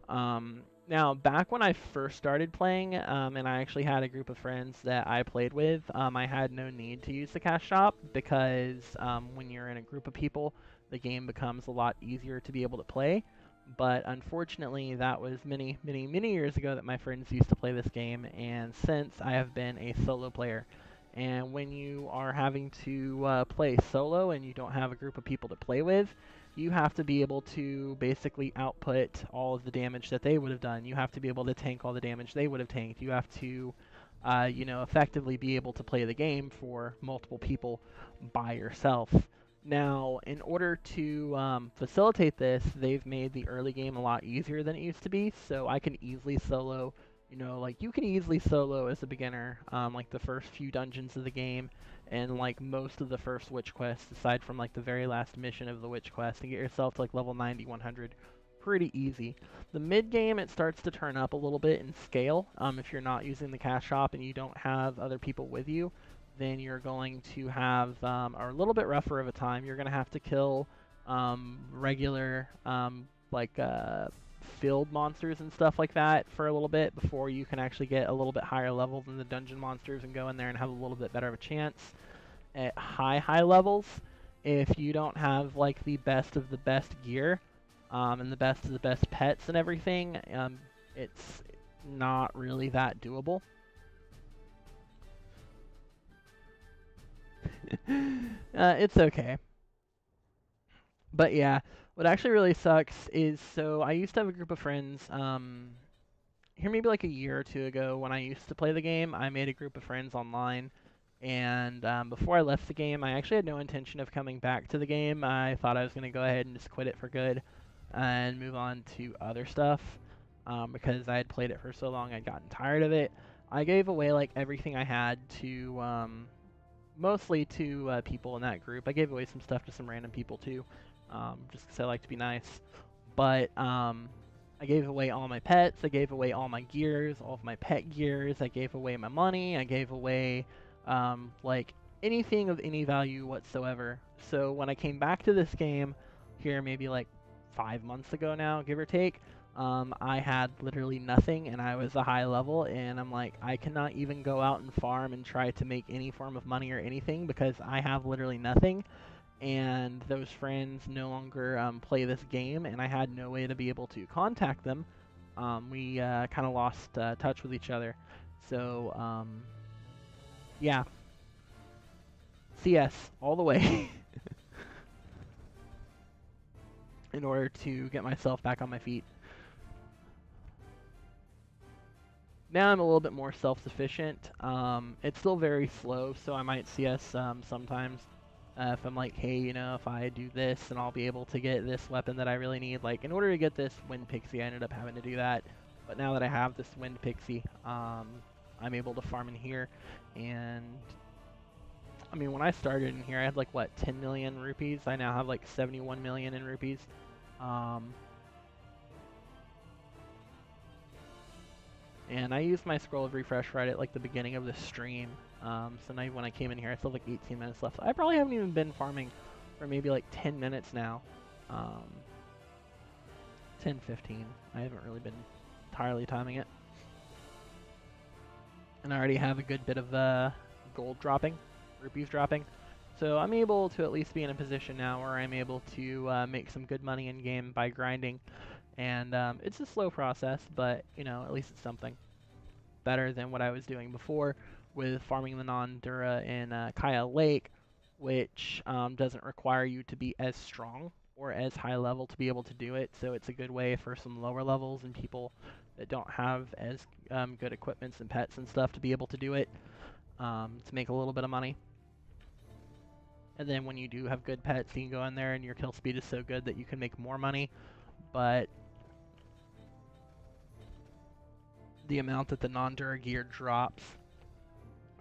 Um, now, back when I first started playing, um, and I actually had a group of friends that I played with, um, I had no need to use the cash shop because um, when you're in a group of people, the game becomes a lot easier to be able to play. But unfortunately, that was many, many, many years ago that my friends used to play this game, and since I have been a solo player. And when you are having to uh, play solo and you don't have a group of people to play with, you have to be able to basically output all of the damage that they would have done. You have to be able to tank all the damage they would have tanked. You have to, uh, you know, effectively be able to play the game for multiple people by yourself. Now, in order to um, facilitate this, they've made the early game a lot easier than it used to be, so I can easily solo you know, like you can easily solo as a beginner, um, like the first few dungeons of the game, and like most of the first witch quests, aside from like the very last mission of the witch quest, and get yourself to like level 90, 100, pretty easy. The mid game it starts to turn up a little bit in scale. Um, if you're not using the cash shop and you don't have other people with you, then you're going to have um, a little bit rougher of a time. You're going to have to kill um, regular um, like. Uh, field monsters and stuff like that for a little bit before you can actually get a little bit higher level than the dungeon monsters and go in there and have a little bit better of a chance at high high levels. If you don't have like the best of the best gear um, and the best of the best pets and everything um, it's not really that doable. Uh, it's okay. But yeah what actually really sucks is so I used to have a group of friends. Um, here maybe like a year or two ago when I used to play the game, I made a group of friends online. And um, before I left the game, I actually had no intention of coming back to the game. I thought I was going to go ahead and just quit it for good and move on to other stuff um, because I had played it for so long, I'd gotten tired of it. I gave away like everything I had to, um, mostly to uh, people in that group. I gave away some stuff to some random people too um, just because I like to be nice. But um, I gave away all my pets. I gave away all my gears, all of my pet gears. I gave away my money. I gave away um, like anything of any value whatsoever. So when I came back to this game here, maybe like five months ago now, give or take, um, I had literally nothing and I was a high level and I'm like, I cannot even go out and farm and try to make any form of money or anything because I have literally nothing and those friends no longer um, play this game, and I had no way to be able to contact them. Um, we uh, kind of lost uh, touch with each other. So, um, yeah. CS all the way. in order to get myself back on my feet. Now I'm a little bit more self-sufficient. Um, it's still very slow, so I might CS um, sometimes uh, if I'm like, hey, you know, if I do this, then I'll be able to get this weapon that I really need. Like, in order to get this Wind Pixie, I ended up having to do that. But now that I have this Wind Pixie, um, I'm able to farm in here. And, I mean, when I started in here, I had like, what, 10 million rupees? I now have like 71 million in rupees. Um, And I used my scroll of refresh right at like the beginning of the stream. Um, so now when I came in here, I still have like 18 minutes left. I probably haven't even been farming for maybe like 10 minutes now. Um, 10, 15. I haven't really been entirely timing it. And I already have a good bit of uh, gold dropping, rupees dropping. So I'm able to at least be in a position now where I'm able to uh, make some good money in game by grinding. And um, it's a slow process, but you know, at least it's something better than what I was doing before with farming the non-Dura in uh, Kaya Lake, which um, doesn't require you to be as strong or as high level to be able to do it. So it's a good way for some lower levels and people that don't have as um, good equipments and pets and stuff to be able to do it um, to make a little bit of money. And then when you do have good pets, you can go in there and your kill speed is so good that you can make more money. But the amount that the non-Dura gear drops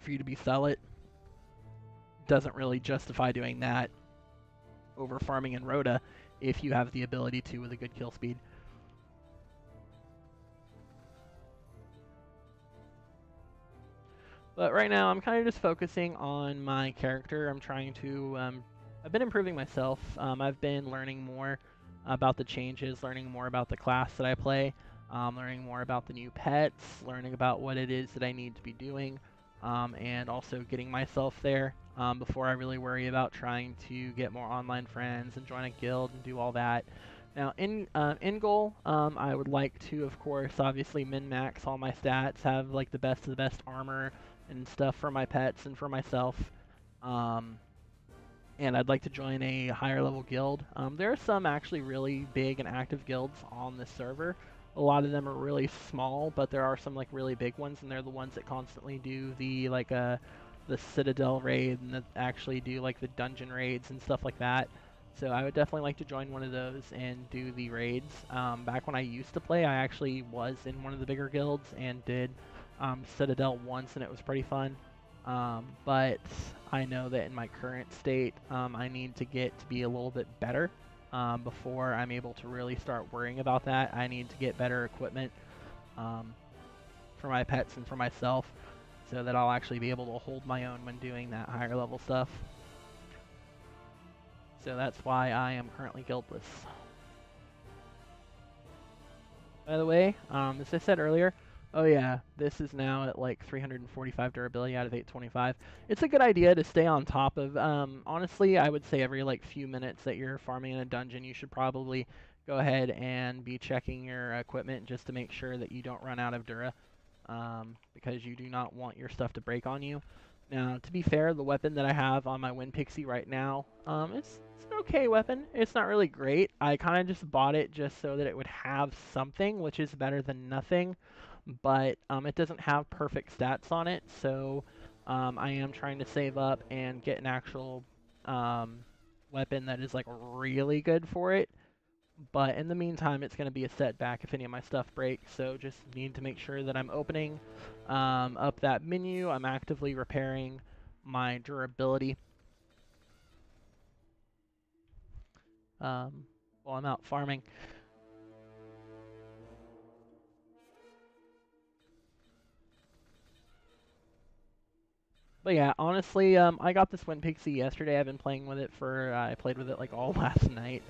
for you to be sell it doesn't really justify doing that over farming in Rhoda if you have the ability to with a good kill speed. But right now, I'm kind of just focusing on my character. I'm trying to. Um, I've been improving myself. Um, I've been learning more about the changes, learning more about the class that I play, um, learning more about the new pets, learning about what it is that I need to be doing, um, and also getting myself there um, before I really worry about trying to get more online friends and join a guild and do all that. Now, in uh, in goal, um, I would like to, of course, obviously min max all my stats, have like the best of the best armor, and stuff for my pets and for myself. Um, and I'd like to join a higher level guild. Um, there are some actually really big and active guilds on this server. A lot of them are really small, but there are some like really big ones, and they're the ones that constantly do the like uh, the Citadel raid and that actually do like the dungeon raids and stuff like that. So I would definitely like to join one of those and do the raids. Um, back when I used to play, I actually was in one of the bigger guilds and did um, Citadel once, and it was pretty fun. Um, but I know that in my current state, um, I need to get to be a little bit better um, before I'm able to really start worrying about that. I need to get better equipment um, for my pets and for myself so that I'll actually be able to hold my own when doing that higher level stuff. So that's why I am currently guildless. By the way, um, as I said earlier, Oh yeah, this is now at like 345 durability out of 825. It's a good idea to stay on top of. Um, honestly, I would say every like few minutes that you're farming in a dungeon, you should probably go ahead and be checking your equipment just to make sure that you don't run out of dura, um, because you do not want your stuff to break on you. Now, to be fair, the weapon that I have on my Wind Pixie right now, um, it's, it's an okay weapon. It's not really great. I kind of just bought it just so that it would have something, which is better than nothing but um, it doesn't have perfect stats on it, so um, I am trying to save up and get an actual um, weapon that is like really good for it. But in the meantime, it's going to be a setback if any of my stuff breaks, so just need to make sure that I'm opening um, up that menu. I'm actively repairing my durability. Um, while I'm out farming. But yeah, honestly, um, I got this Wind Pixie yesterday. I've been playing with it for, uh, I played with it like all last night.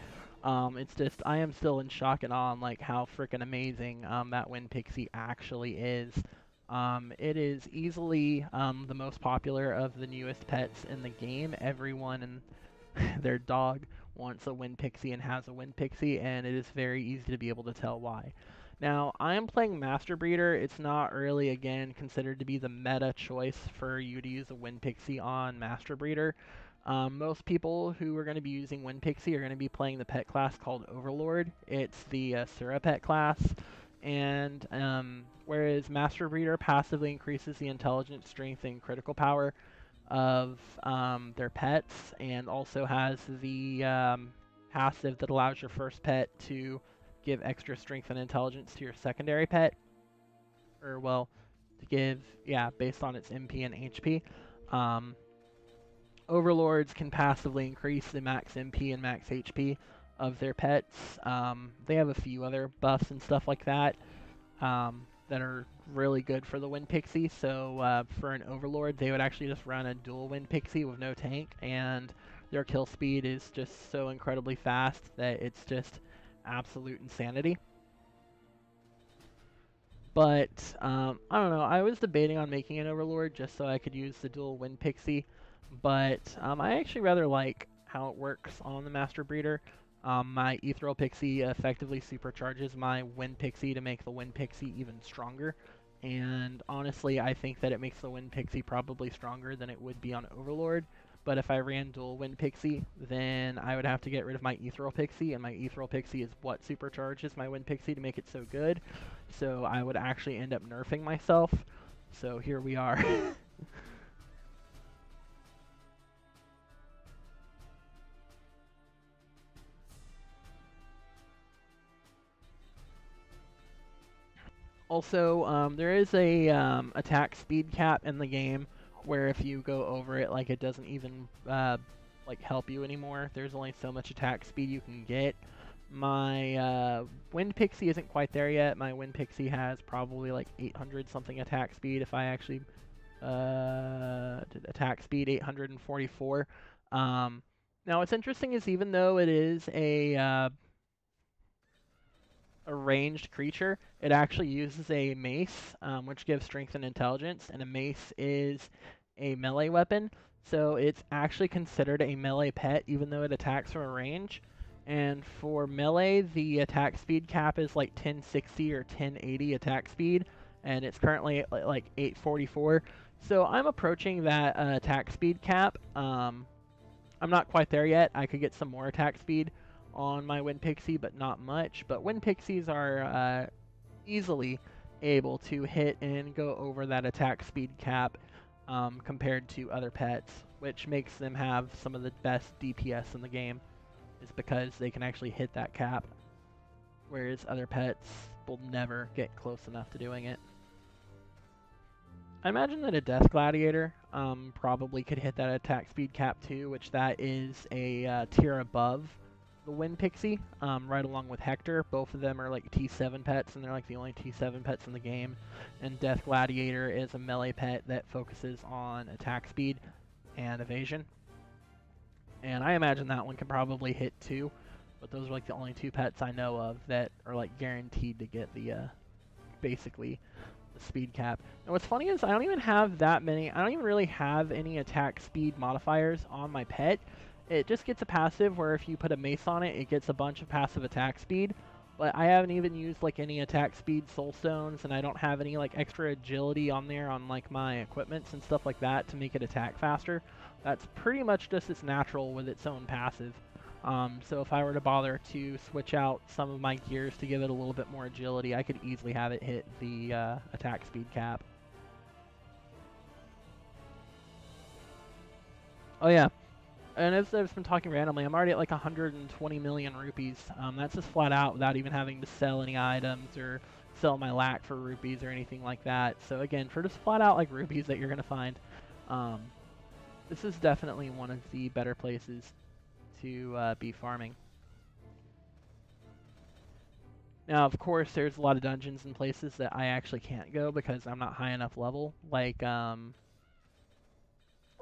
Um, it's just, I am still in shock and awe on like how freaking amazing um, that Wind Pixie actually is. Um, it is easily um, the most popular of the newest pets in the game. Everyone and their dog wants a Wind Pixie and has a Wind Pixie, and it is very easy to be able to tell why. Now, I am playing Master Breeder. It's not really, again, considered to be the meta choice for you to use a Wind Pixie on Master Breeder. Um, most people who are going to be using Wind Pixie are going to be playing the pet class called Overlord. It's the uh, Sura pet class. And um, whereas Master Breeder passively increases the intelligence, strength, and critical power of um, their pets, and also has the um, passive that allows your first pet to give extra strength and intelligence to your secondary pet. Or, well, to give, yeah, based on its MP and HP. Um, overlords can passively increase the max MP and max HP of their pets. Um, they have a few other buffs and stuff like that. Um, that are really good for the Wind Pixie. So uh, for an Overlord, they would actually just run a dual Wind Pixie with no tank, and their kill speed is just so incredibly fast that it's just absolute insanity. But um, I don't know. I was debating on making an Overlord just so I could use the dual Wind Pixie, but um, I actually rather like how it works on the Master Breeder. Um, my Ethereal Pixie effectively supercharges my Wind Pixie to make the Wind Pixie even stronger. And honestly, I think that it makes the Wind Pixie probably stronger than it would be on Overlord. But if I ran dual Wind Pixie, then I would have to get rid of my Ethereal Pixie, and my Ethereal Pixie is what supercharges my Wind Pixie to make it so good. So I would actually end up nerfing myself. So here we are. Also, um, there is a um, attack speed cap in the game where if you go over it, like it doesn't even uh, like help you anymore. There's only so much attack speed you can get. My uh, Wind Pixie isn't quite there yet. My Wind Pixie has probably like 800 something attack speed if I actually uh, attack speed 844. Um, now what's interesting is even though it is a uh, a ranged creature, it actually uses a mace, um, which gives strength and intelligence, and a mace is a melee weapon, so it's actually considered a melee pet even though it attacks from a range. And for melee, the attack speed cap is like 1060 or 1080 attack speed, and it's currently at like 844. So I'm approaching that uh, attack speed cap. Um, I'm not quite there yet. I could get some more attack speed on my Wind Pixie, but not much. But Wind Pixies are uh, easily able to hit and go over that attack speed cap um, compared to other pets, which makes them have some of the best DPS in the game, is because they can actually hit that cap, whereas other pets will never get close enough to doing it. I imagine that a Death Gladiator um, probably could hit that attack speed cap too, which that is a uh, tier above the Wind Pixie, um, right along with Hector. Both of them are like T7 pets, and they're like the only T7 pets in the game. And Death Gladiator is a melee pet that focuses on attack speed and evasion. And I imagine that one can probably hit two, but those are like the only two pets I know of that are like guaranteed to get the, uh, basically, the speed cap. And what's funny is I don't even have that many, I don't even really have any attack speed modifiers on my pet. It just gets a passive where if you put a mace on it, it gets a bunch of passive attack speed. But I haven't even used like any attack speed soul stones, and I don't have any like extra agility on there on like my equipments and stuff like that to make it attack faster. That's pretty much just its natural with its own passive. Um, so if I were to bother to switch out some of my gears to give it a little bit more agility, I could easily have it hit the uh, attack speed cap. Oh yeah, and as I've been talking randomly, I'm already at like 120 million rupees. Um, that's just flat out without even having to sell any items or sell my lak for rupees or anything like that. So again, for just flat out like rupees that you're gonna find, um, this is definitely one of the better places to uh, be farming. Now, of course, there's a lot of dungeons and places that I actually can't go because I'm not high enough level, like um,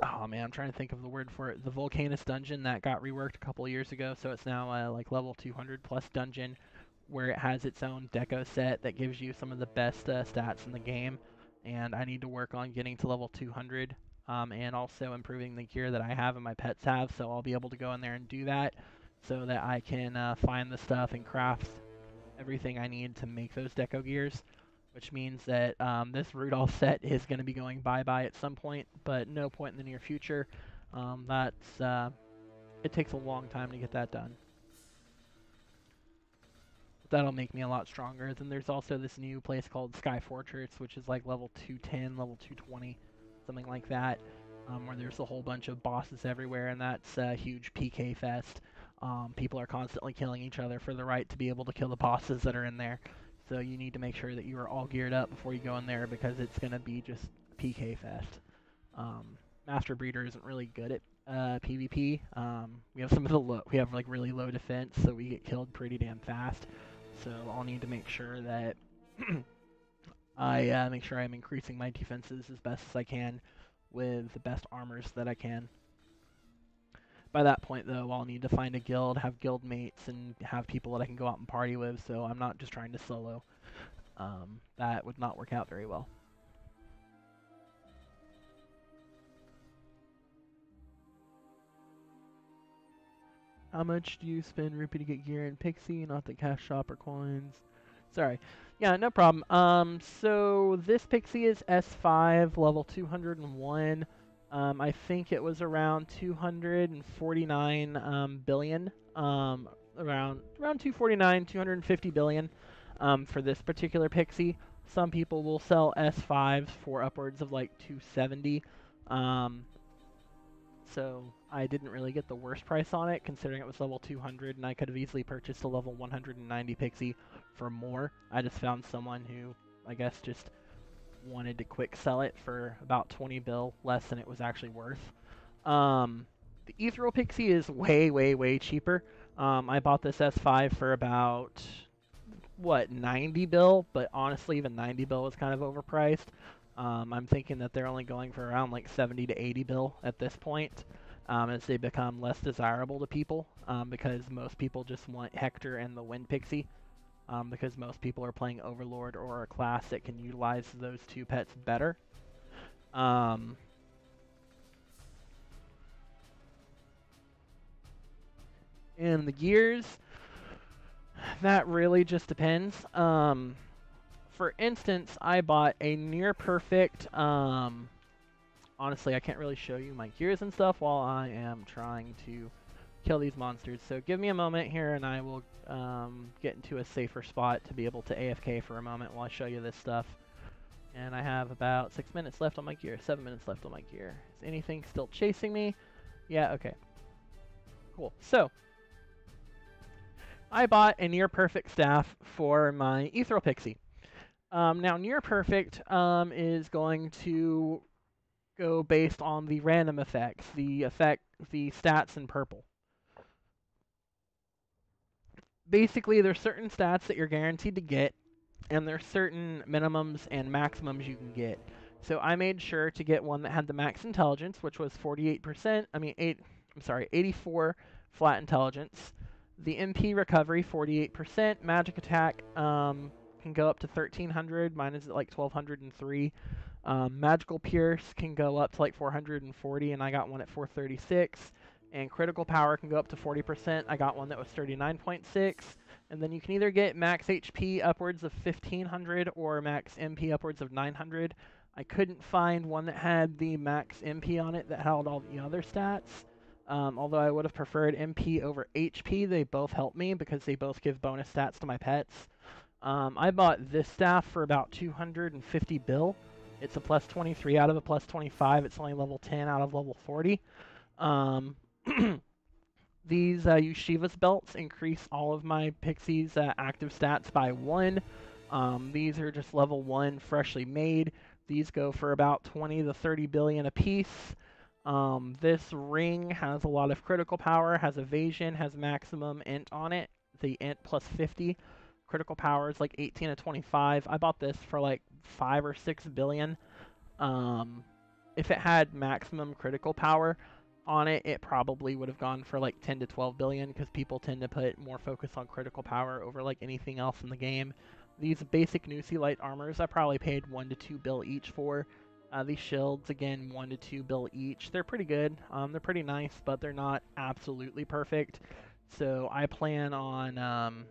oh man, I'm trying to think of the word for it. The Volcanus dungeon that got reworked a couple years ago, so it's now uh, like level 200 plus dungeon, where it has its own deco set that gives you some of the best uh, stats in the game. And I need to work on getting to level 200, um, and also improving the gear that I have and my pets have. So I'll be able to go in there and do that, so that I can uh, find the stuff and craft everything I need to make those deco gears which means that um, this Rudolph set is going to be going bye-bye at some point, but no point in the near future. Um, that's uh, it takes a long time to get that done. That'll make me a lot stronger. Then there's also this new place called Sky Fortress, which is like level 210, level 220, something like that, um, where there's a whole bunch of bosses everywhere, and that's a huge PK fest. Um, people are constantly killing each other for the right to be able to kill the bosses that are in there. So you need to make sure that you are all geared up before you go in there because it's going to be just PK fest. Um, Master Breeder isn't really good at uh, PvP. Um, we have some of the low, we have like really low defense, so we get killed pretty damn fast. So I'll need to make sure that I uh, make sure I'm increasing my defenses as best as I can with the best armors that I can. By that point, though, I'll need to find a guild, have guild mates, and have people that I can go out and party with, so I'm not just trying to solo. Um, that would not work out very well. How much do you spend rupee to get gear in Pixie, not the cash shop or coins? Sorry. Yeah, no problem. Um, so this Pixie is S5, level 201. Um, I think it was around 249 um, billion, um, around around 249, 250 billion um, for this particular Pixie. Some people will sell S5s for upwards of like 270. Um, so I didn't really get the worst price on it, considering it was level 200, and I could have easily purchased a level 190 Pixie for more. I just found someone who, I guess, just wanted to quick sell it for about 20 bill, less than it was actually worth. Um, the Ethereal Pixie is way, way, way cheaper. Um, I bought this S5 for about, what, 90 bill, but honestly, even 90 bill was kind of overpriced. Um, I'm thinking that they're only going for around like 70 to 80 bill at this point. Um, as they become less desirable to people um, because most people just want Hector and the Wind Pixie um, because most people are playing Overlord or a class that can utilize those two pets better. Um, and the gears, that really just depends. Um, for instance, I bought a near perfect. Um, honestly, I can't really show you my gears and stuff while I am trying to kill these monsters. So give me a moment here and I will um, get into a safer spot to be able to AFK for a moment while I show you this stuff. And I have about six minutes left on my gear, seven minutes left on my gear. Is anything still chasing me? Yeah, okay. Cool. So, I bought a near perfect staff for my Ethereal Pixie. Um, now, near perfect um, is going to go based on the random effects, the effect, the stats in purple basically there's certain stats that you're guaranteed to get and there's certain minimums and maximums you can get. So I made sure to get one that had the max intelligence, which was 48%, I mean 8 I'm sorry, 84 flat intelligence. The MP recovery 48%, magic attack um, can go up to 1300, mine is at like 1203. Um, magical pierce can go up to like 440 and I got one at 436 and critical power can go up to 40%. I got one that was 39.6. And then you can either get max HP upwards of 1500 or max MP upwards of 900. I couldn't find one that had the max MP on it that held all the other stats. Um, although I would have preferred MP over HP, they both help me because they both give bonus stats to my pets. Um, I bought this staff for about 250 bill. It's a plus 23 out of a plus 25. It's only level 10 out of level 40. Um, These uh, Yeshivas belts increase all of my Pixie's uh, active stats by one. Um, these are just level one, freshly made. These go for about 20 to 30 billion a piece. Um, this ring has a lot of critical power, has evasion, has maximum int on it. The int plus 50. Critical power is like 18 to 25. I bought this for like 5 or 6 billion. Um, if it had maximum critical power, on it, it probably would have gone for like 10 to 12 billion because people tend to put more focus on critical power over like anything else in the game. These basic Nusi light armors, I probably paid 1 to 2 bill each for. Uh, these shields, again, 1 to 2 bill each. They're pretty good. Um, they're pretty nice, but they're not absolutely perfect. So I plan on um,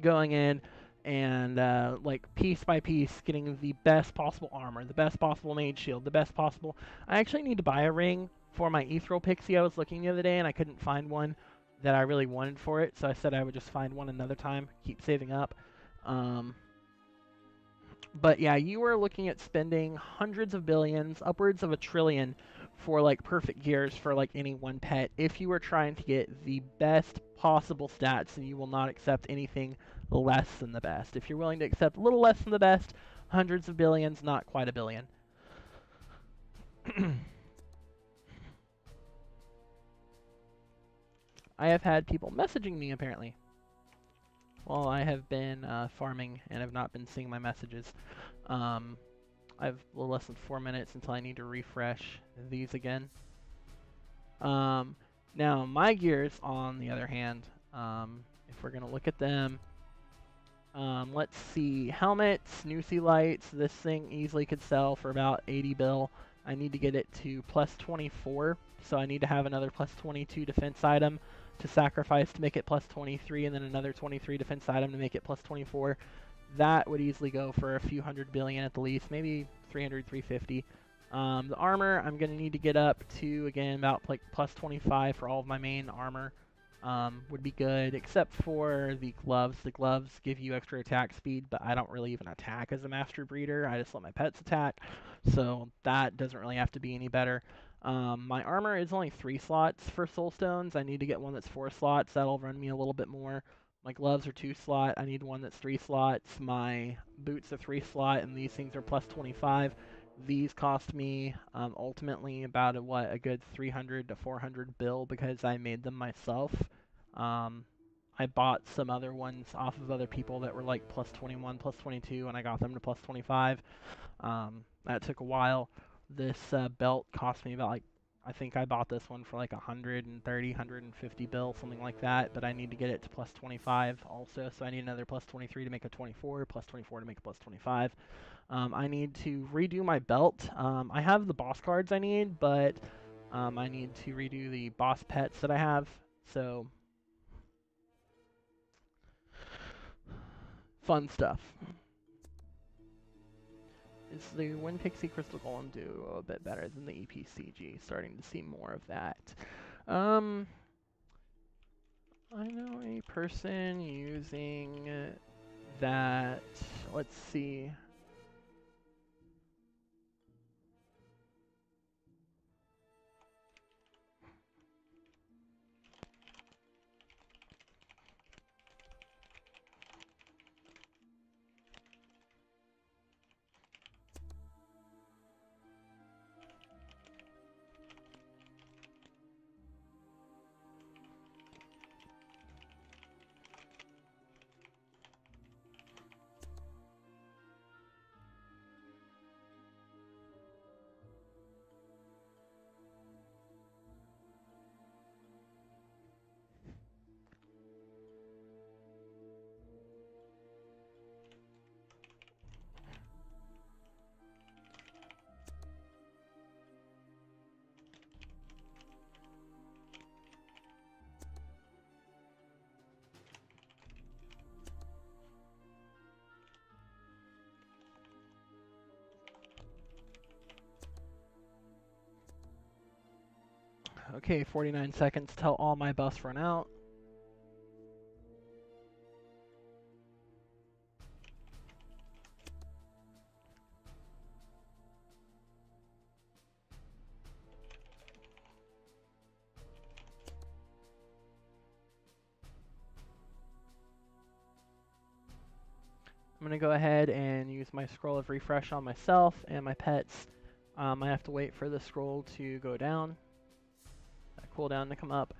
going in and uh, like piece by piece getting the best possible armor, the best possible mage shield, the best possible. I actually need to buy a ring for my ethereal pixie. I was looking the other day and I couldn't find one that I really wanted for it, so I said I would just find one another time, keep saving up. Um, but yeah, you are looking at spending hundreds of billions, upwards of a trillion for like perfect gears for like any one pet if you are trying to get the best possible stats and you will not accept anything less than the best. If you're willing to accept a little less than the best, hundreds of billions, not quite a billion. I have had people messaging me apparently. Well, I have been uh, farming and have not been seeing my messages. Um, I have a little less than four minutes until I need to refresh these again. Um, now, my gears, on the other hand, um, if we're going to look at them, um, let's see, helmets, Nusi lights, this thing easily could sell for about 80 bill. I need to get it to plus 24, so I need to have another plus 22 defense item to sacrifice to make it plus 23, and then another 23 defense item to make it plus 24. That would easily go for a few hundred billion at the least, maybe 300, 350. Um, the armor, I'm going to need to get up to, again, about like plus 25 for all of my main armor. Um, would be good, except for the gloves. The gloves give you extra attack speed, but I don't really even attack as a master breeder. I just let my pets attack, so that doesn't really have to be any better. Um, my armor is only three slots for soul stones. I need to get one that's four slots. That'll run me a little bit more. My gloves are two slot. I need one that's three slots. My boots are three slot, and these things are plus 25. These cost me um, ultimately about a, what a good 300 to 400 bill because I made them myself. Um, I bought some other ones off of other people that were like plus 21, plus 22, and I got them to plus 25. Um, that took a while. This uh, belt cost me about like I think I bought this one for like 130, 150 bill, something like that, but I need to get it to plus 25 also, so I need another plus 23 to make a 24, plus 24 to make a plus 25. Um, I need to redo my belt. Um, I have the boss cards I need, but um, I need to redo the boss pets that I have. So, fun stuff. Is the Wind Pixie Crystal Golem do a bit better than the EPCG? Starting to see more of that. Um, I know a person using that. Let's see. Okay, 49 seconds till all my buffs run out. I'm going to go ahead and use my scroll of refresh on myself and my pets. Um, I have to wait for the scroll to go down cooldown to come up.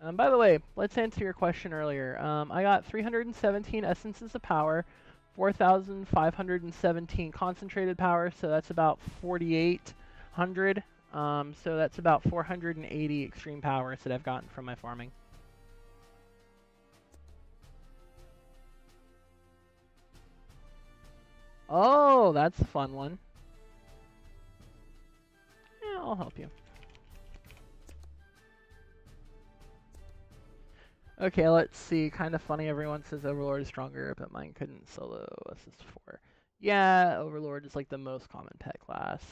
Um, by the way, let's answer your question earlier. Um, I got 317 essences of power, 4,517 concentrated power, so that's about 4,800. Um, so that's about 480 extreme powers that I've gotten from my farming. Oh, that's a fun one. Yeah, I'll help you. Okay, let's see. Kind of funny. Everyone says Overlord is stronger, but mine couldn't solo assist 4. Yeah, Overlord is like the most common pet class.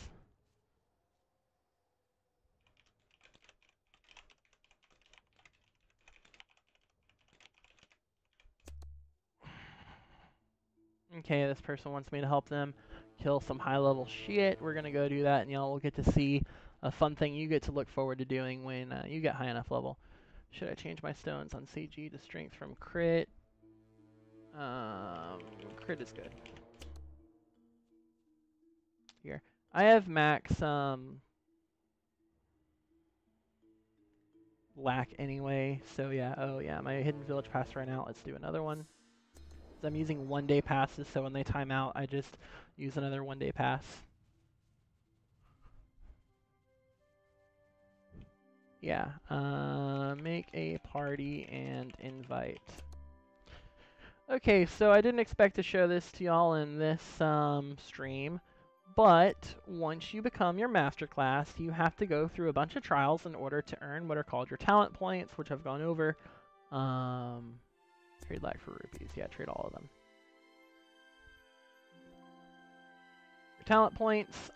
Okay, this person wants me to help them kill some high level shit. We're gonna go do that, and y'all will get to see a fun thing you get to look forward to doing when uh, you get high enough level. Should I change my stones on CG to strength from crit? Um, crit is good. Here. I have max, um, lak anyway, so yeah, oh yeah, my hidden village pass right now. Let's do another one. I'm using one day passes, so when they time out, I just use another one day pass. Yeah, uh, make a party and invite. Okay, so I didn't expect to show this to y'all in this um, stream, but once you become your master class, you have to go through a bunch of trials in order to earn what are called your talent points, which I've gone over. Um, trade lak for rupees. Yeah, trade all of them. Your talent points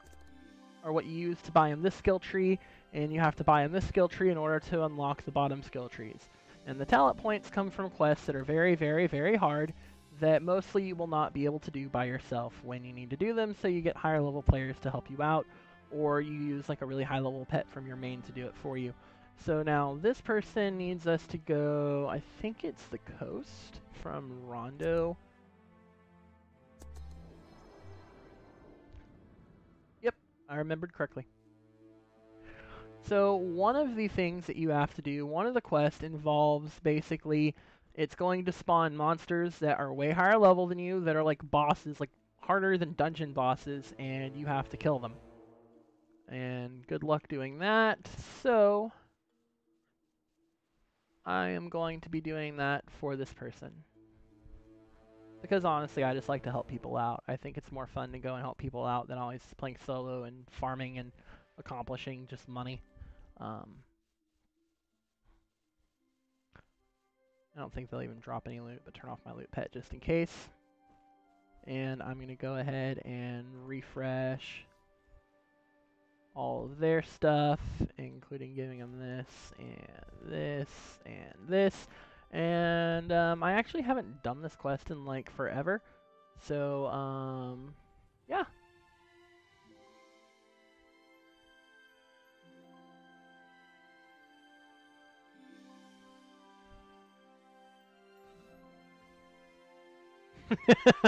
are what you use to buy in this skill tree, and you have to buy in this skill tree in order to unlock the bottom skill trees. And the talent points come from quests that are very, very, very hard that mostly you will not be able to do by yourself when you need to do them, so you get higher level players to help you out, or you use like a really high level pet from your main to do it for you. So now this person needs us to go, I think it's the coast from Rondo. Yep, I remembered correctly. So one of the things that you have to do, one of the quests involves basically it's going to spawn monsters that are way higher level than you, that are like bosses, like harder than dungeon bosses, and you have to kill them. And good luck doing that. So I am going to be doing that for this person. Because honestly, I just like to help people out. I think it's more fun to go and help people out than always playing solo and farming and accomplishing just money. Um, I don't think they'll even drop any loot, but turn off my loot pet just in case. And I'm going to go ahead and refresh all their stuff, including giving them this and this and this. And um, I actually haven't done this quest in like forever. So, um, yeah.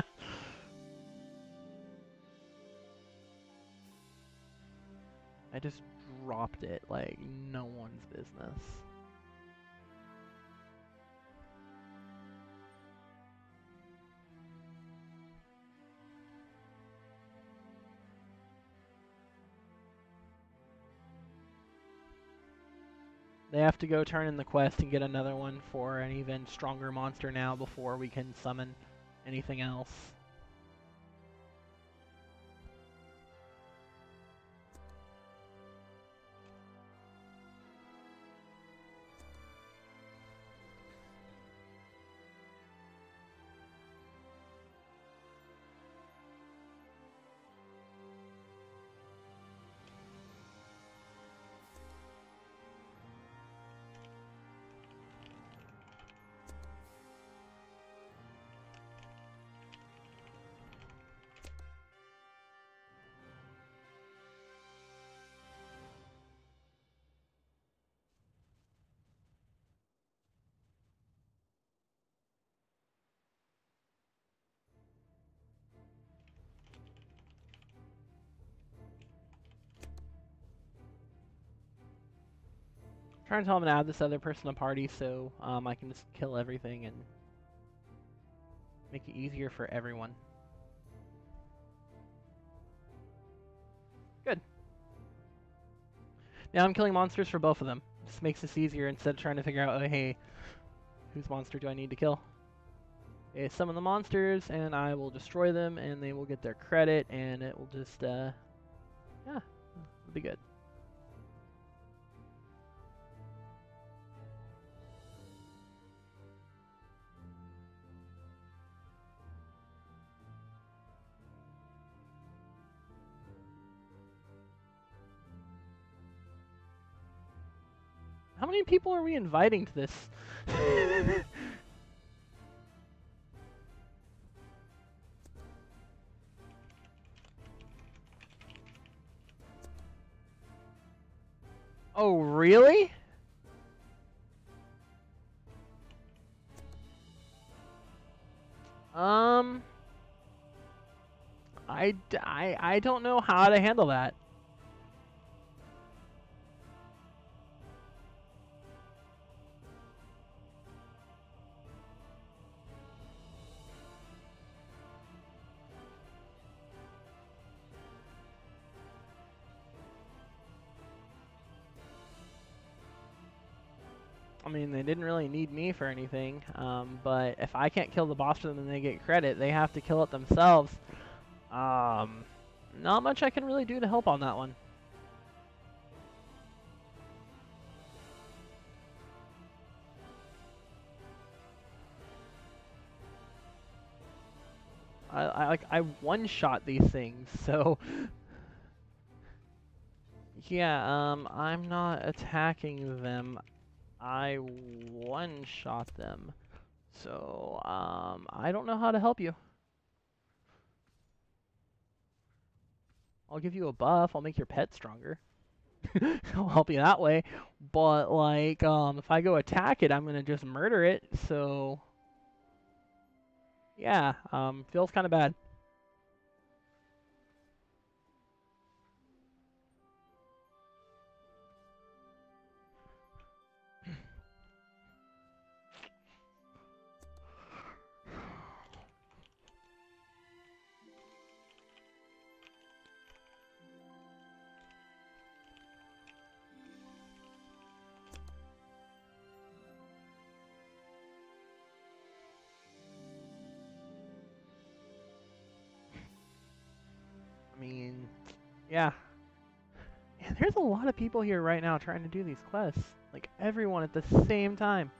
I just dropped it like no one's business. They have to go turn in the quest and get another one for an even stronger monster now before we can summon anything else. Trying to tell him to add this other person to the party so um, I can just kill everything and make it easier for everyone. Good. Now I'm killing monsters for both of them. Just makes this easier instead of trying to figure out, oh, hey, whose monster do I need to kill? Okay, summon the monsters, and I will destroy them, and they will get their credit, and it will just, uh, yeah, be good. Many people are we inviting to this? oh, really? Um, I, I, I don't know how to handle that. Mean, they didn't really need me for anything, um, but if I can't kill the boss for them and they get credit, they have to kill it themselves. Um, not much I can really do to help on that one. I, I like I one shot these things, so yeah. Um, I'm not attacking them. I one shot them, so um, I don't know how to help you. I'll give you a buff. I'll make your pet stronger. I'll help you that way. But like, um, if I go attack it, I'm gonna just murder it. So yeah, um, feels kind of bad. Yeah. Man, there's a lot of people here right now trying to do these quests. Like, everyone at the same time.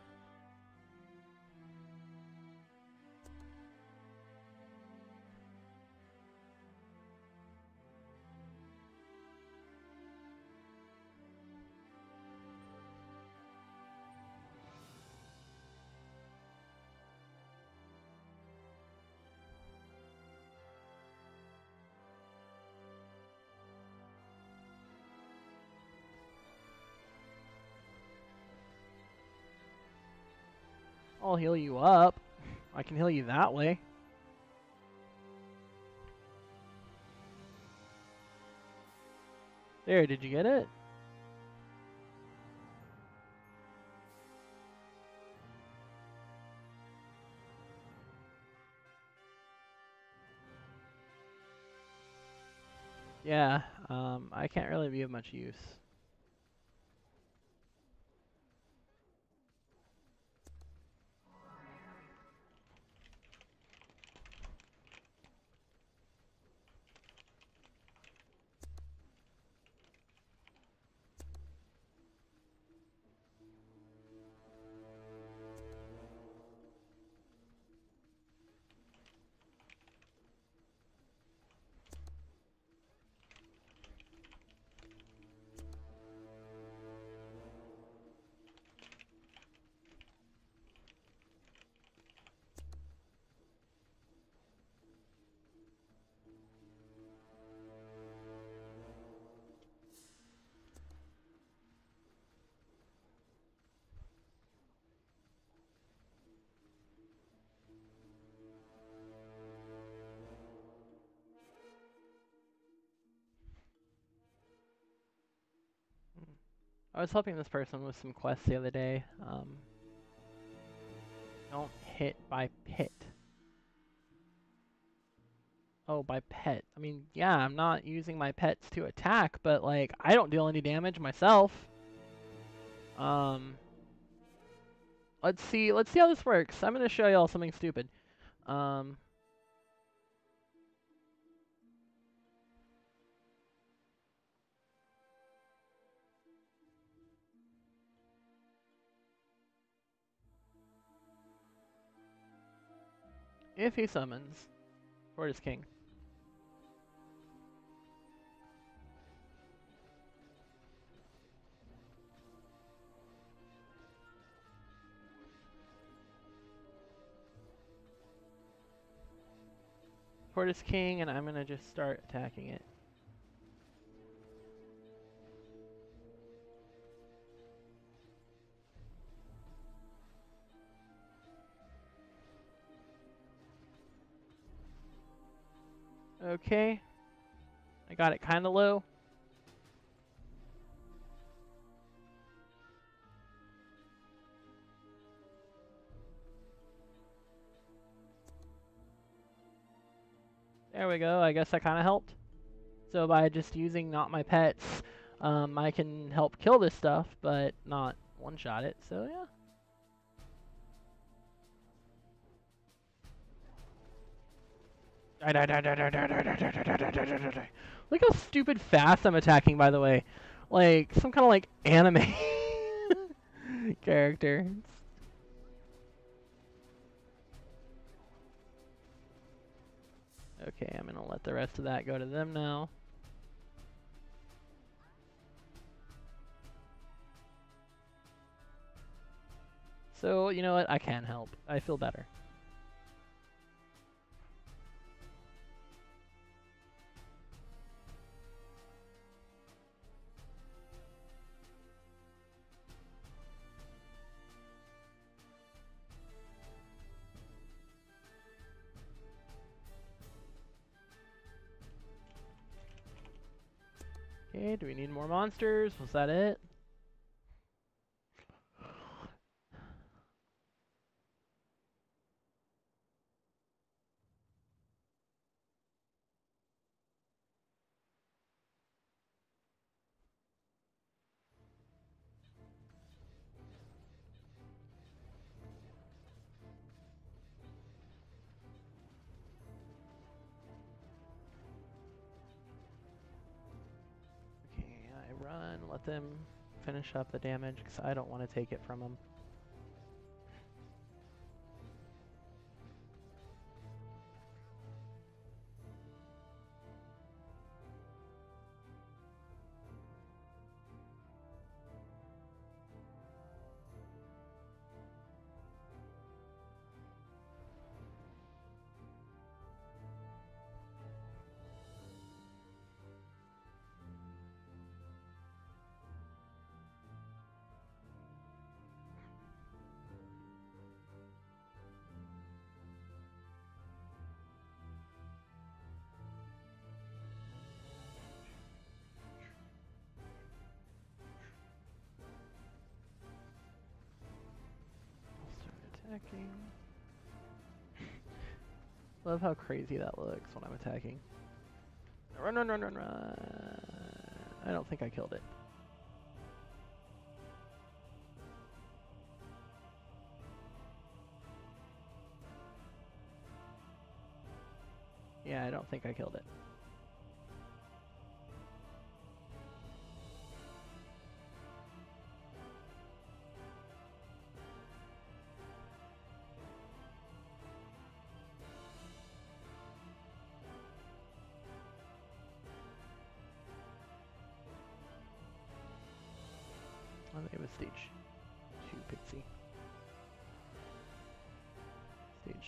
I'll heal you up. I can heal you that way. There, did you get it? Yeah, um, I can't really be of much use. I was helping this person with some quests the other day. Um, don't hit by pit. Oh, by pet. I mean, yeah, I'm not using my pets to attack, but like, I don't deal any damage myself. Um, let's see, let's see how this works. I'm gonna show y'all something stupid. Um, if he summons Fortis King. Fortis King, and I'm gonna just start attacking it. Okay. I got it kind of low. There we go. I guess that kind of helped. So by just using not my pets, um, I can help kill this stuff, but not one-shot it. So yeah. Look how stupid fast I'm attacking, by the way. Like, some kind of, like, anime character. Okay, I'm gonna let the rest of that go to them now. So, you know what? I can help. I feel better. Okay, do we need more monsters? Was that it? Them finish up the damage because I don't want to take it from them. Love how crazy that looks when I'm attacking. Run, run, run, run, run. I don't think I killed it. Yeah, I don't think I killed it.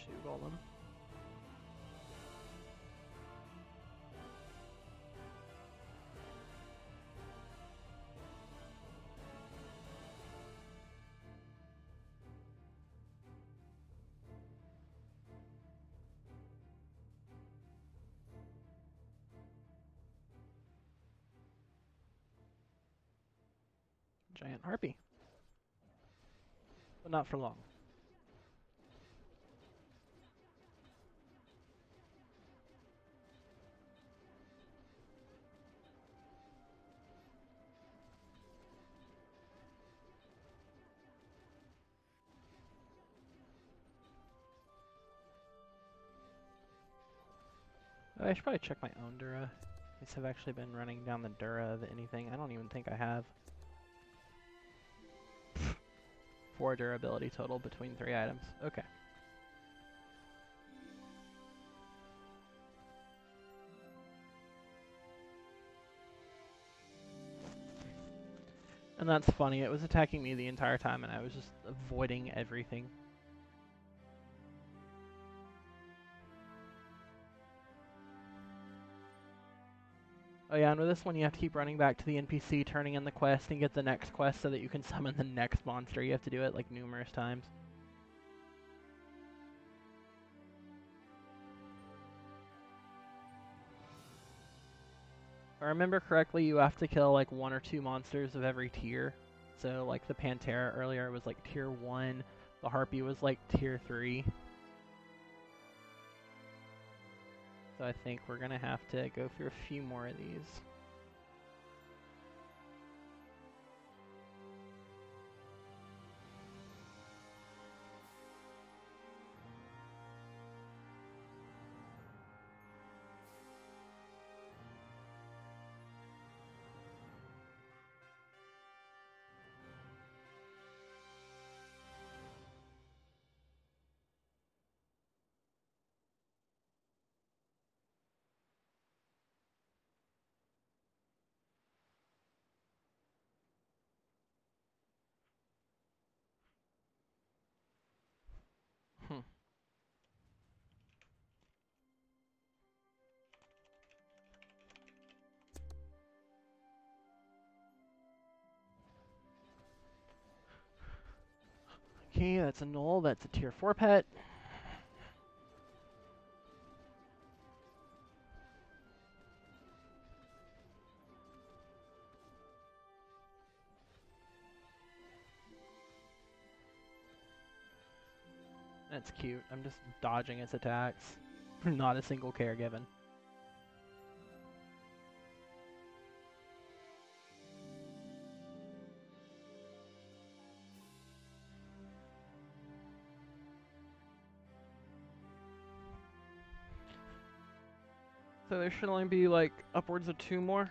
Two golem. Giant harpy. But not for long. I should probably check my own Dura. Have actually been running down the Dura of anything. I don't even think I have. Four durability total between three items. Okay. And that's funny, it was attacking me the entire time and I was just avoiding everything. Oh yeah, and with this one you have to keep running back to the NPC, turning in the quest, and get the next quest so that you can summon the next monster. You have to do it like numerous times. If I remember correctly, you have to kill like one or two monsters of every tier. So like the Pantera earlier was like tier 1, the Harpy was like tier 3. So I think we're gonna have to go through a few more of these. Okay, that's a null. That's a tier 4 pet. That's cute. I'm just dodging its attacks. Not a single care given. Should only be like upwards of two more.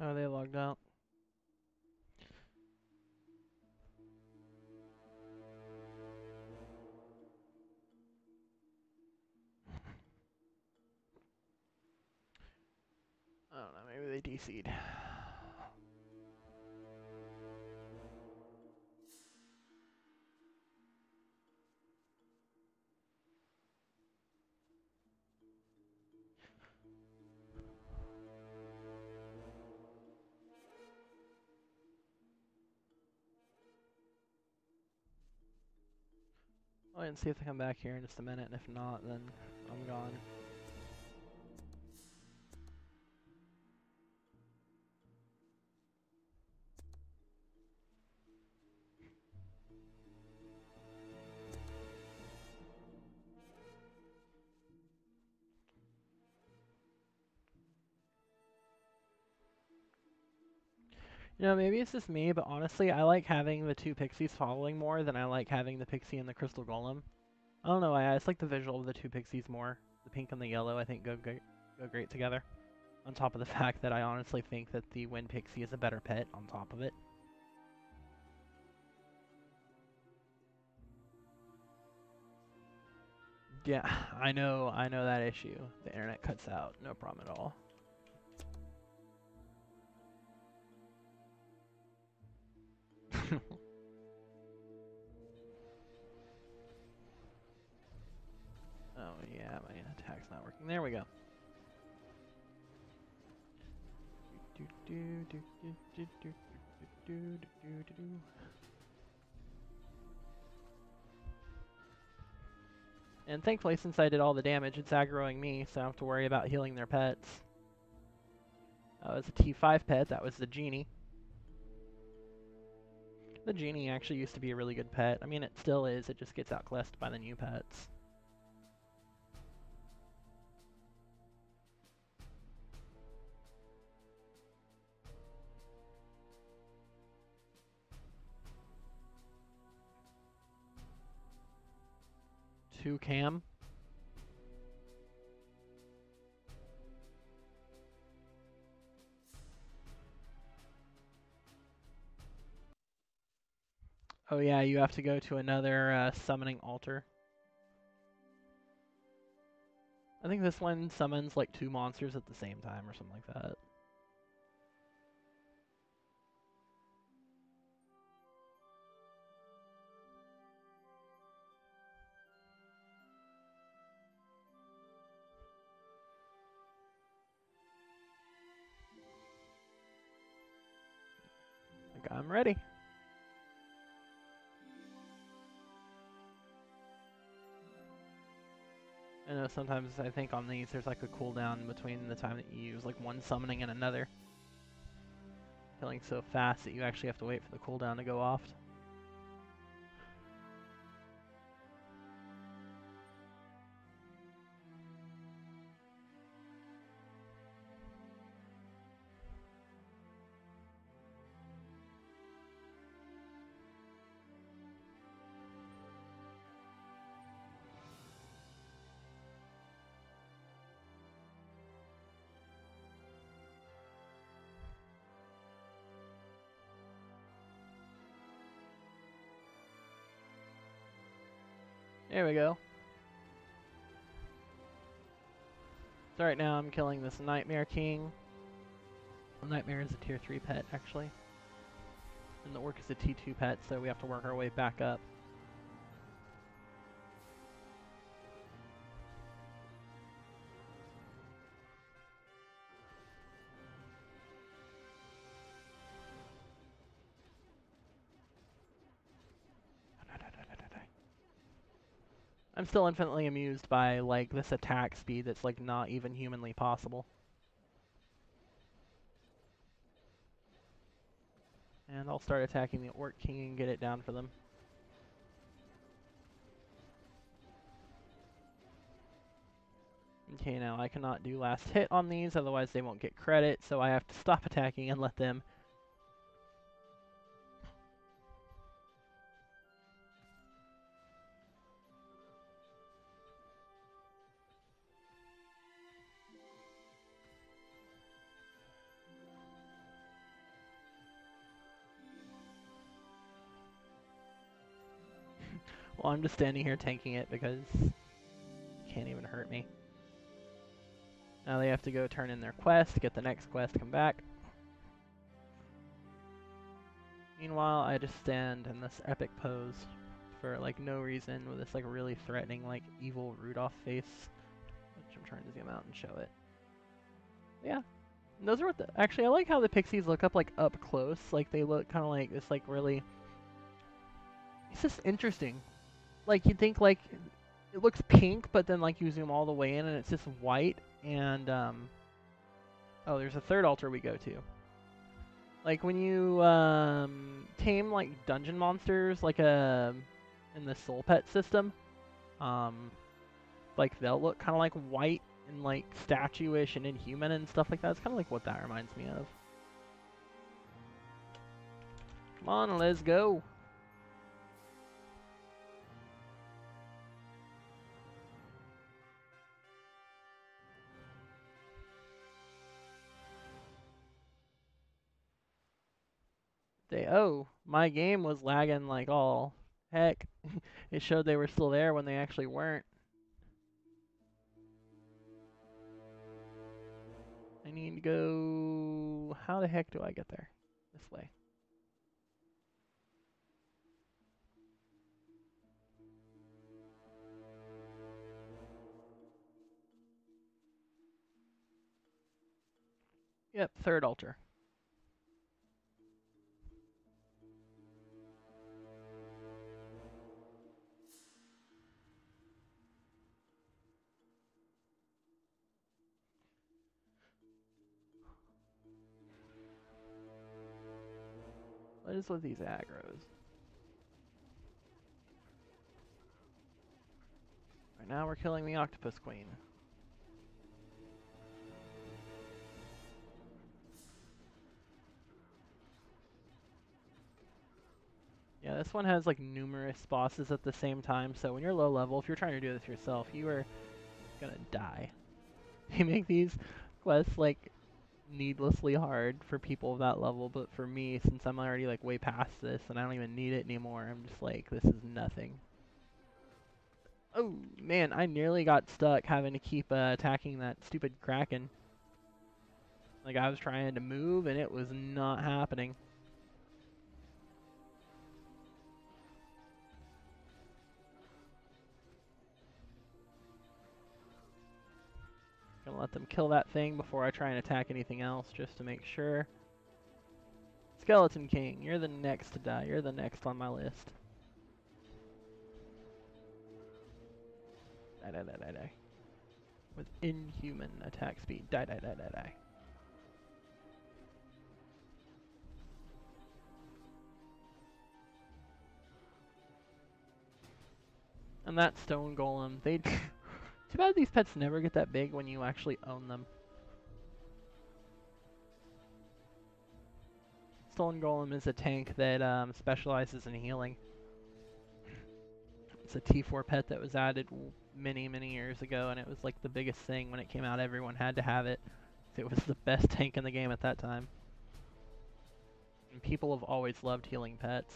Oh, they logged out. I don't know, maybe they DC'd. I'll wait and see if they come back here in just a minute, and if not, then I'm gone. You know, maybe it's just me, but honestly, I like having the two pixies following more than I like having the pixie and the crystal golem. I don't know why, I just like the visual of the two pixies more. The pink and the yellow, I think, go great, go great together. On top of the fact that I honestly think that the wind pixie is a better pet on top of it. Yeah, I know, I know that issue. The internet cuts out, no problem at all. oh yeah, my attack's not working. There we go. And thankfully, since I did all the damage, it's aggroing me, so I don't have to worry about healing their pets. Oh, that was a T5 pet, that was the genie. The genie actually used to be a really good pet. I mean, it still is, it just gets outclassed by the new pets. Two cam. Oh yeah, you have to go to another uh, summoning altar. I think this one summons like two monsters at the same time or something like that. I'm ready. Sometimes I think on these there's like a cooldown between the time that you use like one summoning and another. Killing so fast that you actually have to wait for the cooldown to go off. There we go. So right now I'm killing this Nightmare King. Nightmare is a tier 3 pet, actually. And the Orc is a T2 pet, so we have to work our way back up. I'm still infinitely amused by like this attack speed that's like not even humanly possible. And I'll start attacking the Orc King and get it down for them. Okay, now I cannot do last hit on these, otherwise they won't get credit, so I have to stop attacking and let them Well, I'm just standing here tanking it because it can't even hurt me. Now they have to go turn in their quest, get the next quest, come back. Meanwhile, I just stand in this epic pose for like no reason with this like really threatening like evil Rudolph face, which I'm trying to zoom out and show it. Yeah, and those are what the, actually I like how the pixies look up like up close, like they look kind of like this like really. It's just interesting like you'd think like it looks pink, but then like you zoom all the way in and it's just white. And um, oh, there's a third altar we go to. Like when you um, tame like dungeon monsters, like a um, in the soul pet system, um, like they'll look kind of like white and like statuish and inhuman and stuff like that. It's kind of like what that reminds me of. Come on, let's go. Oh, my game was lagging like all heck. it showed they were still there when they actually weren't. I need to go how the heck do I get there? This way. Yep, third altar. What is with these aggros? Right now we're killing the octopus queen. Yeah, this one has like numerous bosses at the same time, so when you're low level, if you're trying to do this yourself, you are gonna die. They make these quests like needlessly hard for people of that level, but for me, since I'm already like way past this and I don't even need it anymore, I'm just like, this is nothing. Oh man, I nearly got stuck having to keep uh, attacking that stupid kraken. Like I was trying to move and it was not happening. Gonna let them kill that thing before I try and attack anything else, just to make sure. Skeleton King, you're the next to die. You're the next on my list. Die, die, die, die, die. With inhuman attack speed. Die, die, die, die, die. And that stone golem, they too bad these pets never get that big when you actually own them. Stone Golem is a tank that um, specializes in healing. It's a T4 pet that was added many, many years ago, and it was like the biggest thing when it came out. Everyone had to have it. It was the best tank in the game at that time. And people have always loved healing pets.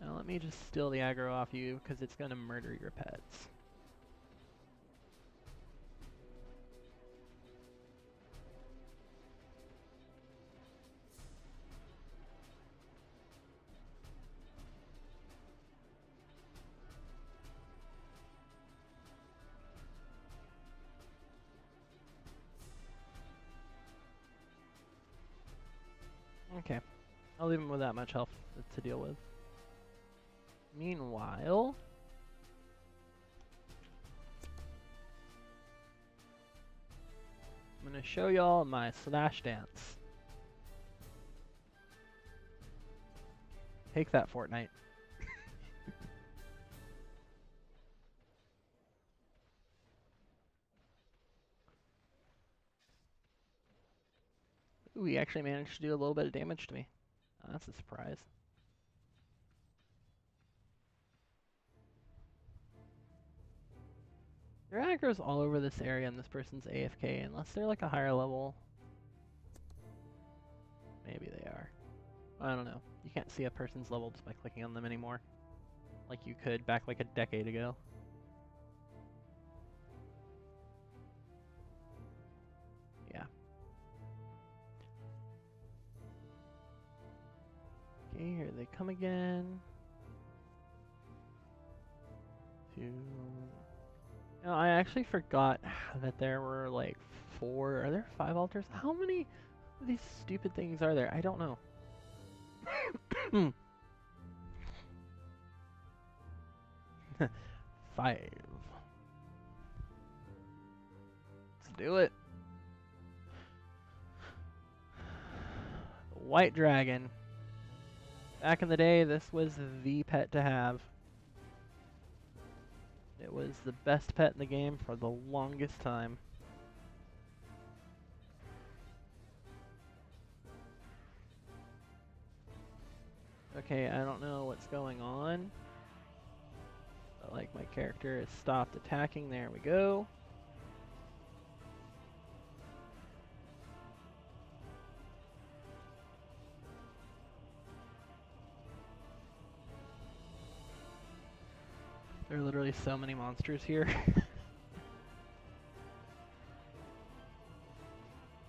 Now let me just steal the aggro off you, because it's going to murder your pets. I'll leave him with that much health to deal with. Meanwhile... I'm gonna show y'all my slash dance. Take that, Fortnite. Ooh, he actually managed to do a little bit of damage to me. Oh, that's a surprise. There are aggro's all over this area and this person's AFK, unless they're like a higher level. Maybe they are. I don't know. You can't see a person's level just by clicking on them anymore. Like you could back like a decade ago. Come again. Two. No, I actually forgot that there were like four. Are there five altars? How many of these stupid things are there? I don't know. five. Let's do it. White dragon. Back in the day, this was the pet to have. It was the best pet in the game for the longest time. Okay, I don't know what's going on. But, like, my character has stopped attacking. There we go. There are literally so many monsters here. you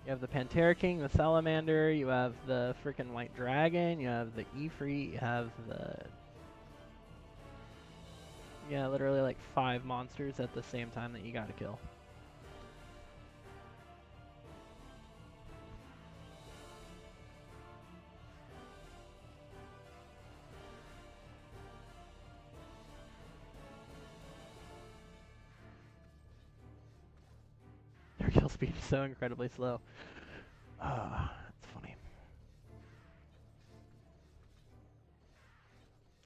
have the Pantera King, the Salamander, you have the freaking White Dragon, you have the Ifrit, you have the... Yeah, literally like five monsters at the same time that you gotta kill. speed is so incredibly slow. Ah, uh, that's funny.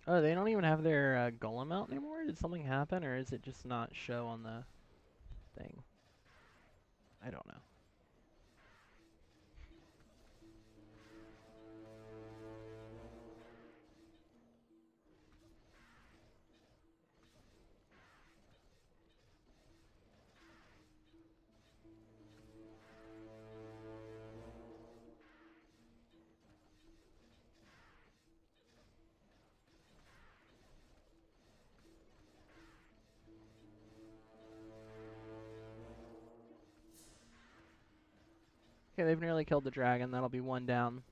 Oh, they don't even have their uh, golem out anymore? Did something happen, or is it just not show on the thing? I don't know. Okay, they've nearly killed the dragon. That'll be one down.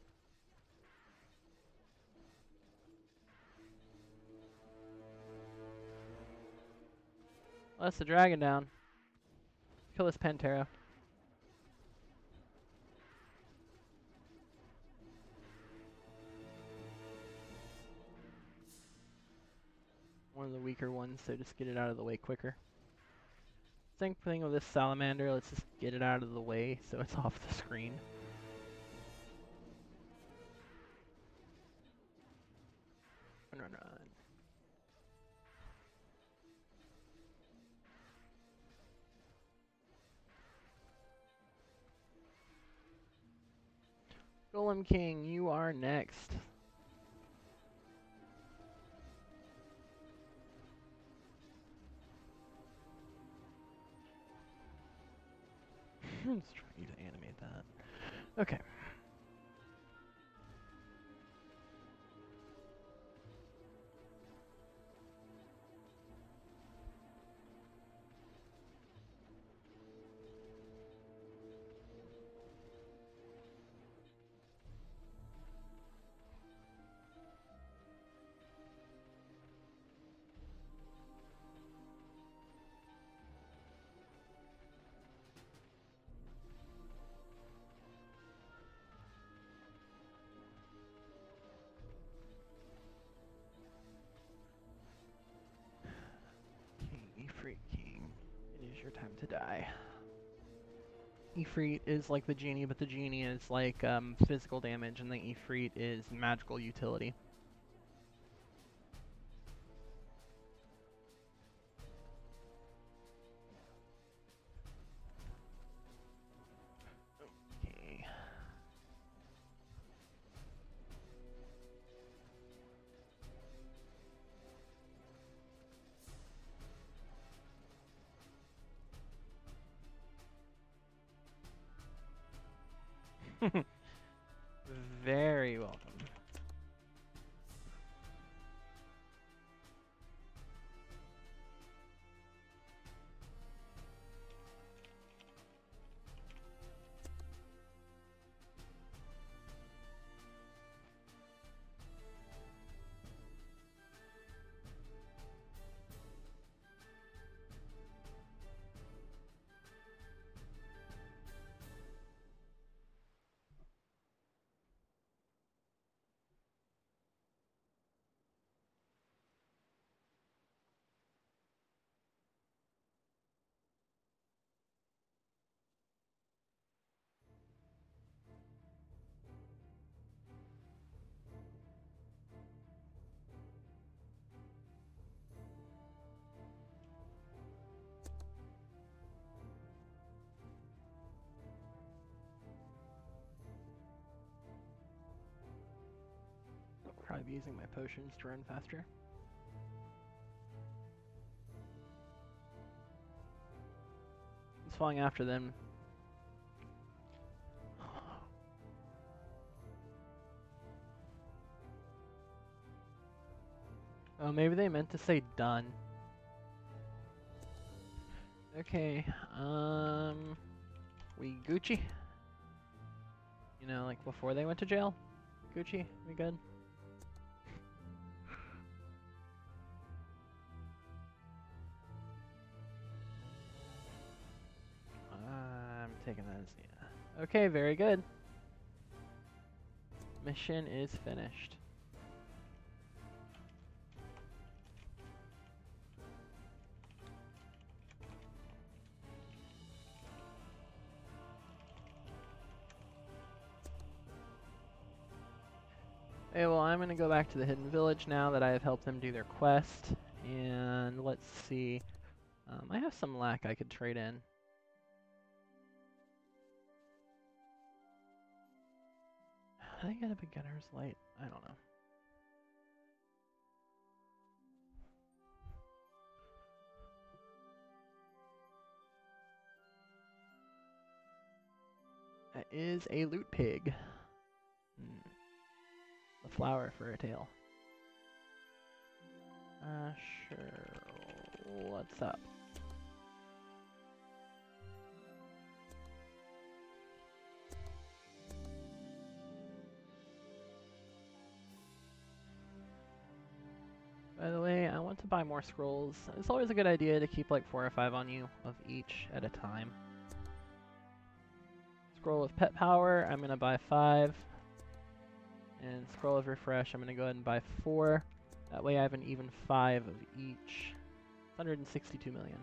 That's the dragon down. Kill this Pantera. One of the weaker ones, so just get it out of the way quicker. Same thing with this salamander, let's just get it out of the way so it's off the screen. Run, run, run. Golem King, you are next. Let's try to animate that. Okay. To die. Ifrit is like the genie, but the genie is like um, physical damage, and the Ifrit is magical utility. Probably be using my potions to run faster. It's falling after them. Oh, maybe they meant to say done. Okay, um, we Gucci? You know, like before they went to jail? Gucci, we good? Okay, very good. Mission is finished. Okay, well, I'm going to go back to the Hidden Village now that I have helped them do their quest. And let's see. Um, I have some lak I could trade in. I got a beginner's light. I don't know. That is a loot pig. Hmm. A flower for a tail. Uh, sure. What's up? By the way, I want to buy more scrolls. It's always a good idea to keep like four or five on you of each at a time. Scroll of pet power, I'm gonna buy five. And scroll of refresh, I'm gonna go ahead and buy four. That way I have an even five of each. 162 million.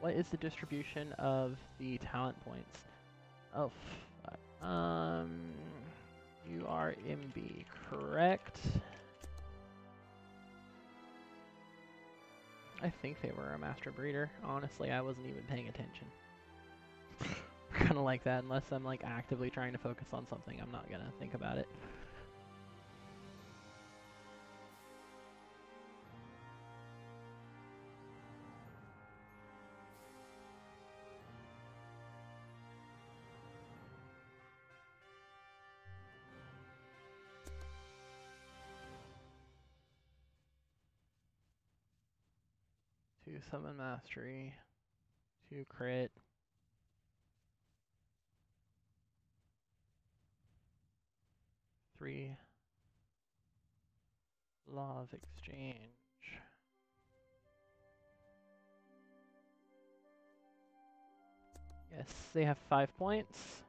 What is the distribution of the talent points? Oh, fuck. Um, you are MB, correct? I think they were a master breeder. Honestly, I wasn't even paying attention. kind of like that. Unless I'm like actively trying to focus on something, I'm not gonna think about it. Summon mastery, two crit. Three law of exchange. Yes, they have five points.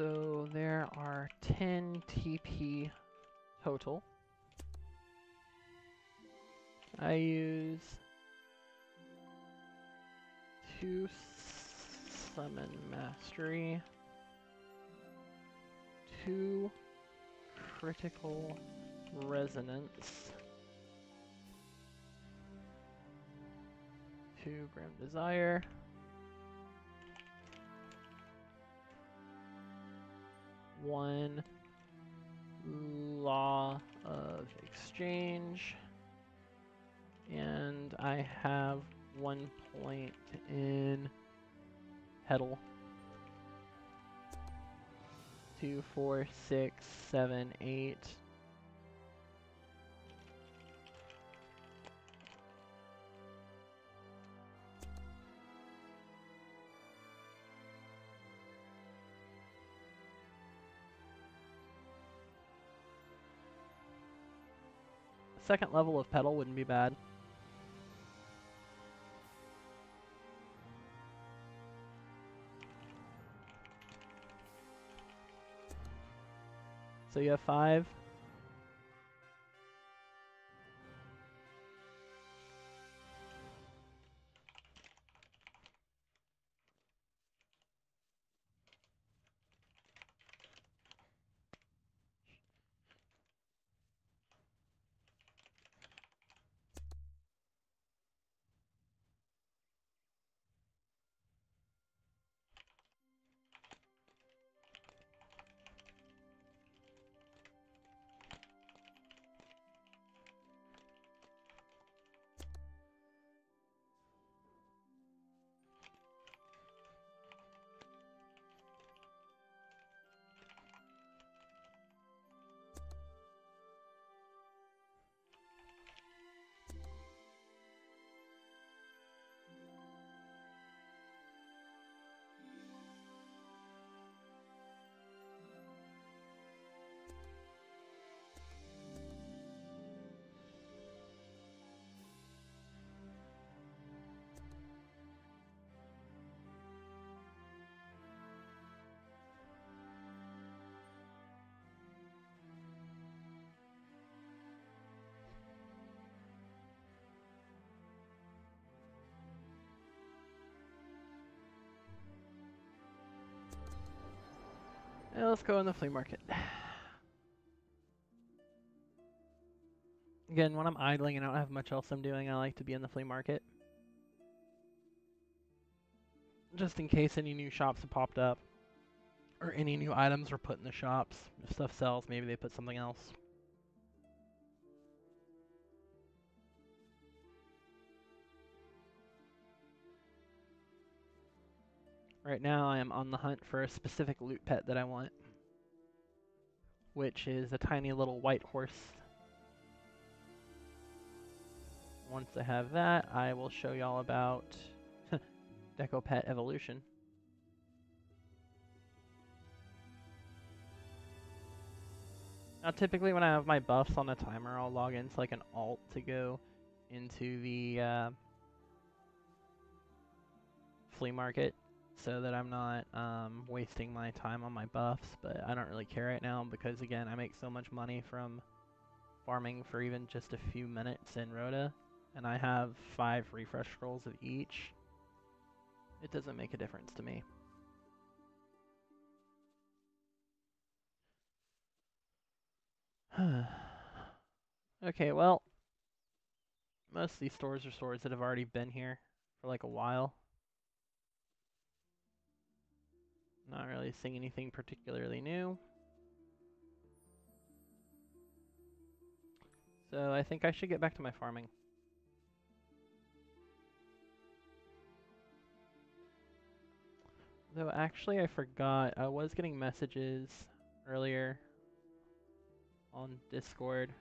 So there are 10 TP total. I use two summon mastery, two critical resonance, two grim desire. One law of exchange and I have one point in Heddle. Two, four, six, seven, eight. Second level of pedal wouldn't be bad. So you have five. Yeah, let's go in the flea market. Again, when I'm idling and I don't have much else I'm doing, I like to be in the flea market. Just in case any new shops have popped up. Or any new items were put in the shops. If stuff sells, maybe they put something else. Right now I am on the hunt for a specific loot pet that I want. Which is a tiny little white horse. Once I have that, I will show y'all about Deco Pet Evolution. Now typically when I have my buffs on a timer, I'll log into like an alt to go into the uh, flea market so that I'm not um, wasting my time on my buffs, but I don't really care right now because again, I make so much money from farming for even just a few minutes in Rhoda, and I have five refresh scrolls of each. It doesn't make a difference to me. okay, well, most of these stores are stores that have already been here for like a while. Not really seeing anything particularly new. So I think I should get back to my farming. Though actually I forgot, I was getting messages earlier on Discord.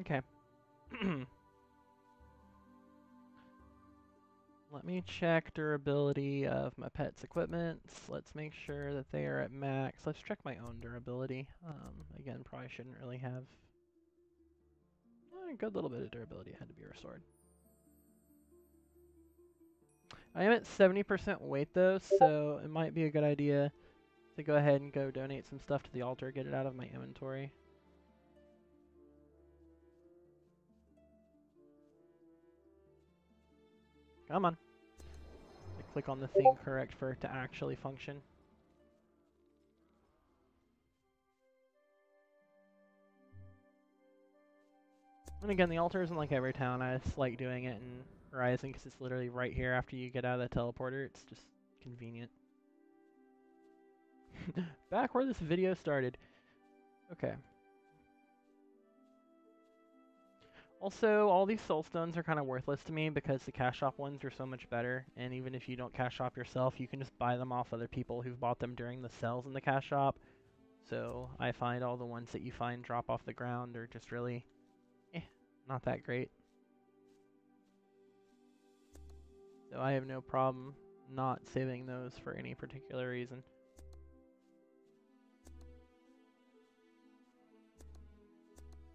Okay. Let me check durability of my pet's equipments. Let's make sure that they are at max. Let's check my own durability. Um, again, probably shouldn't really have a good little bit of durability had to be restored. I am at 70% weight though, so it might be a good idea to go ahead and go donate some stuff to the altar, get it out of my inventory. Come on. I click on the thing correct for it to actually function. And again, the altar isn't like every town. I just like doing it in Horizon because it's literally right here after you get out of the teleporter. It's just convenient. Back where this video started. Okay. Also, all these soul stones are kind of worthless to me because the cash shop ones are so much better. And even if you don't cash shop yourself, you can just buy them off other people who've bought them during the sales in the cash shop. So I find all the ones that you find drop off the ground are just really, eh, not that great. So I have no problem not saving those for any particular reason.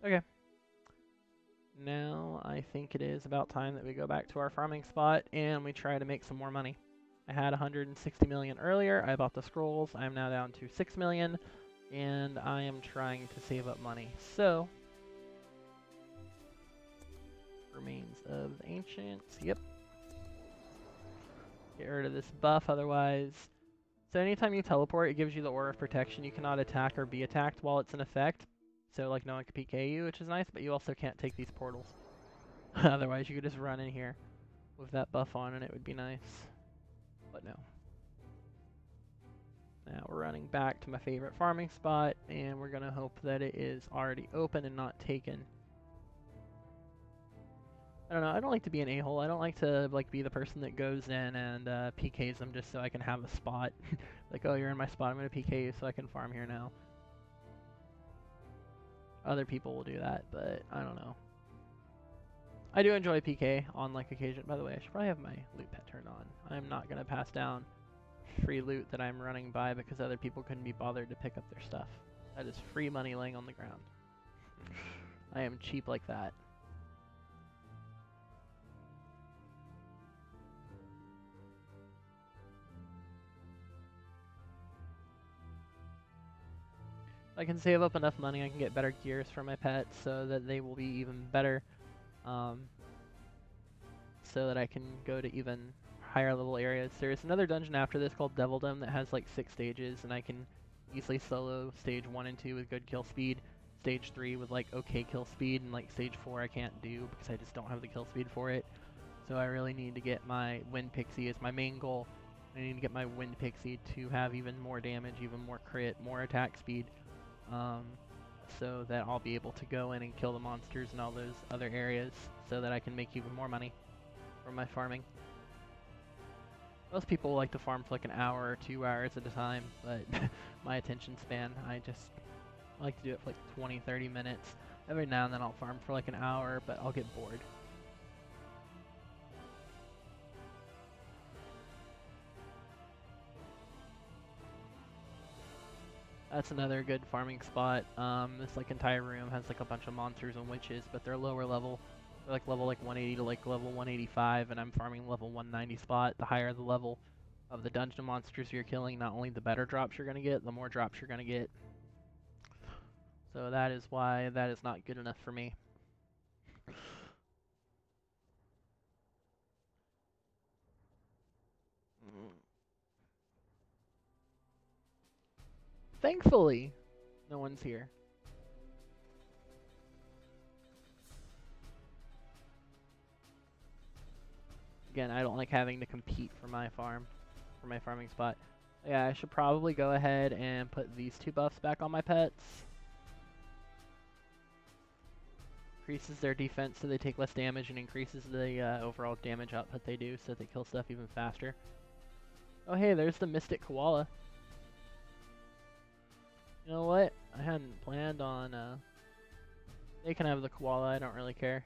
Okay now I think it is about time that we go back to our farming spot and we try to make some more money. I had 160 million earlier. I bought the scrolls. I'm now down to 6 million and I am trying to save up money. So, remains of the ancients. Yep. Get rid of this buff otherwise. So anytime you teleport, it gives you the aura of protection. You cannot attack or be attacked while it's in effect. So like no one can PK you, which is nice, but you also can't take these portals. Otherwise you could just run in here with that buff on and it would be nice. But no. Now we're running back to my favorite farming spot and we're gonna hope that it is already open and not taken. I don't know, I don't like to be an a-hole. I don't like to like be the person that goes in and uh, PKs them just so I can have a spot. like, oh, you're in my spot, I'm gonna PK you so I can farm here now. Other people will do that, but I don't know. I do enjoy PK on like occasion. By the way, I should probably have my loot pet turned on. I'm not going to pass down free loot that I'm running by because other people couldn't be bothered to pick up their stuff. That is free money laying on the ground. I am cheap like that. I can save up enough money, I can get better gears for my pets so that they will be even better. Um, so that I can go to even higher level areas. There's another dungeon after this called Devildom that has like six stages, and I can easily solo stage 1 and 2 with good kill speed, stage 3 with like okay kill speed, and like stage 4 I can't do because I just don't have the kill speed for it. So I really need to get my Wind Pixie as my main goal. I need to get my Wind Pixie to have even more damage, even more crit, more attack speed, um, so that I'll be able to go in and kill the monsters in all those other areas so that I can make even more money from my farming. Most people like to farm for like an hour or two hours at a time, but my attention span, I just like to do it for like 20, 30 minutes. Every now and then I'll farm for like an hour, but I'll get bored. That's another good farming spot. Um, this like entire room has like a bunch of monsters and witches, but they're lower level. They're like level like 180 to like level 185, and I'm farming level 190 spot. The higher the level of the dungeon monsters you're killing, not only the better drops you're gonna get, the more drops you're gonna get. So that is why that is not good enough for me. Thankfully, no one's here. Again, I don't like having to compete for my farm, for my farming spot. Yeah, I should probably go ahead and put these two buffs back on my pets. Increases their defense so they take less damage and increases the uh, overall damage output they do so they kill stuff even faster. Oh hey, there's the Mystic Koala. You know what? I hadn't planned on, uh... They can have the koala, I don't really care.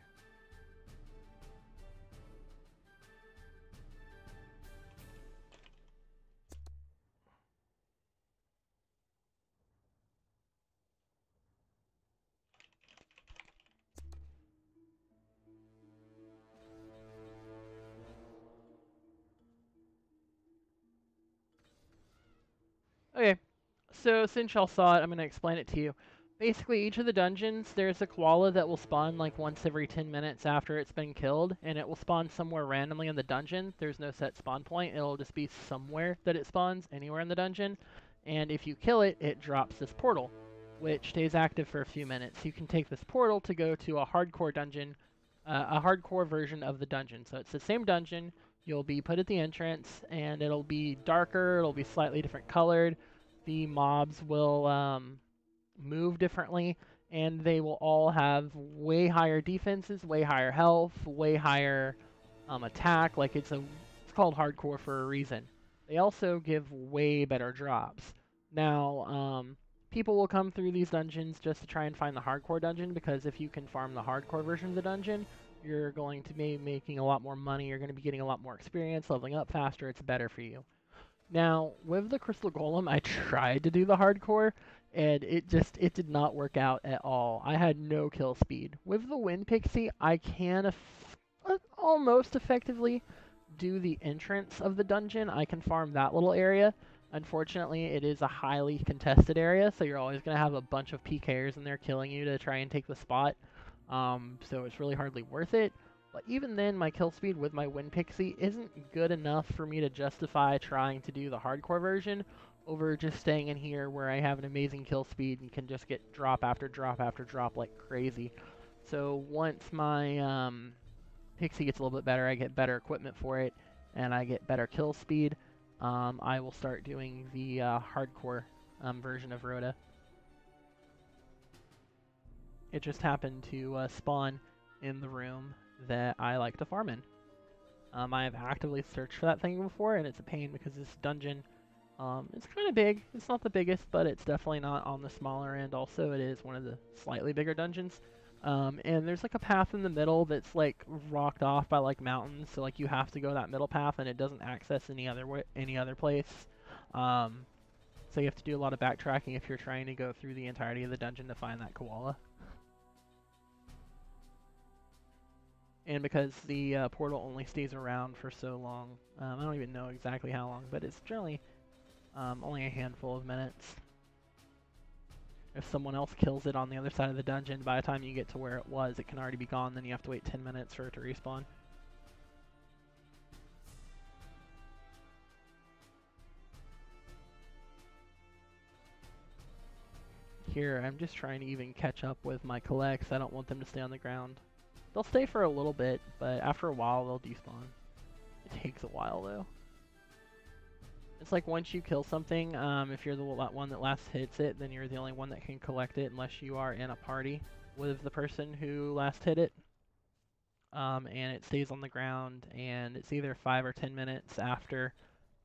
So since y'all saw it, I'm going to explain it to you. Basically, each of the dungeons, there's a koala that will spawn like once every 10 minutes after it's been killed, and it will spawn somewhere randomly in the dungeon. There's no set spawn point. It'll just be somewhere that it spawns, anywhere in the dungeon. And if you kill it, it drops this portal, which stays active for a few minutes. You can take this portal to go to a hardcore dungeon, uh, a hardcore version of the dungeon. So it's the same dungeon. You'll be put at the entrance, and it'll be darker. It'll be slightly different colored the mobs will um, move differently, and they will all have way higher defenses, way higher health, way higher um, attack. Like it's a, it's called hardcore for a reason. They also give way better drops. Now, um, people will come through these dungeons just to try and find the hardcore dungeon because if you can farm the hardcore version of the dungeon, you're going to be making a lot more money. You're going to be getting a lot more experience, leveling up faster. It's better for you. Now, with the Crystal Golem, I tried to do the hardcore, and it just, it did not work out at all. I had no kill speed. With the Wind Pixie, I can uh, almost effectively do the entrance of the dungeon. I can farm that little area. Unfortunately, it is a highly contested area, so you're always going to have a bunch of PKers in there killing you to try and take the spot. Um, so it's really hardly worth it. But even then, my kill speed with my Wind Pixie isn't good enough for me to justify trying to do the hardcore version over just staying in here where I have an amazing kill speed and can just get drop after drop after drop like crazy. So once my um, Pixie gets a little bit better, I get better equipment for it, and I get better kill speed, um, I will start doing the uh, hardcore um, version of Rhoda. It just happened to uh, spawn in the room that I like to farm in. Um, I have actively searched for that thing before, and it's a pain because this dungeon, um, it's kind of big. It's not the biggest, but it's definitely not on the smaller end. Also, it is one of the slightly bigger dungeons. Um, and there's like a path in the middle that's like rocked off by like mountains, so like you have to go that middle path, and it doesn't access any other way, any other place. Um, so you have to do a lot of backtracking if you're trying to go through the entirety of the dungeon to find that koala. And because the uh, portal only stays around for so long, um, I don't even know exactly how long, but it's generally um, only a handful of minutes. If someone else kills it on the other side of the dungeon, by the time you get to where it was, it can already be gone, then you have to wait 10 minutes for it to respawn. Here, I'm just trying to even catch up with my collects. I don't want them to stay on the ground. They'll stay for a little bit, but after a while they'll despawn. It takes a while though. It's like once you kill something, um, if you're the one that last hits it, then you're the only one that can collect it unless you are in a party with the person who last hit it. Um, and it stays on the ground, and it's either 5 or 10 minutes after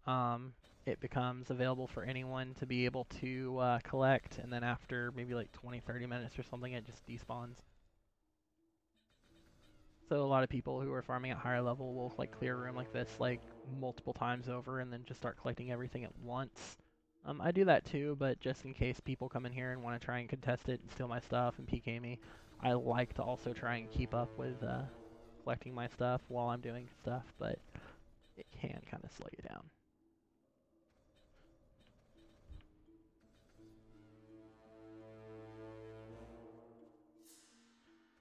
um, it becomes available for anyone to be able to uh, collect, and then after maybe like 20, 30 minutes or something, it just despawns. So a lot of people who are farming at higher level will like clear a room like this like multiple times over and then just start collecting everything at once. Um, I do that too, but just in case people come in here and want to try and contest it and steal my stuff and PK me, I like to also try and keep up with uh, collecting my stuff while I'm doing stuff, but it can kind of slow you down.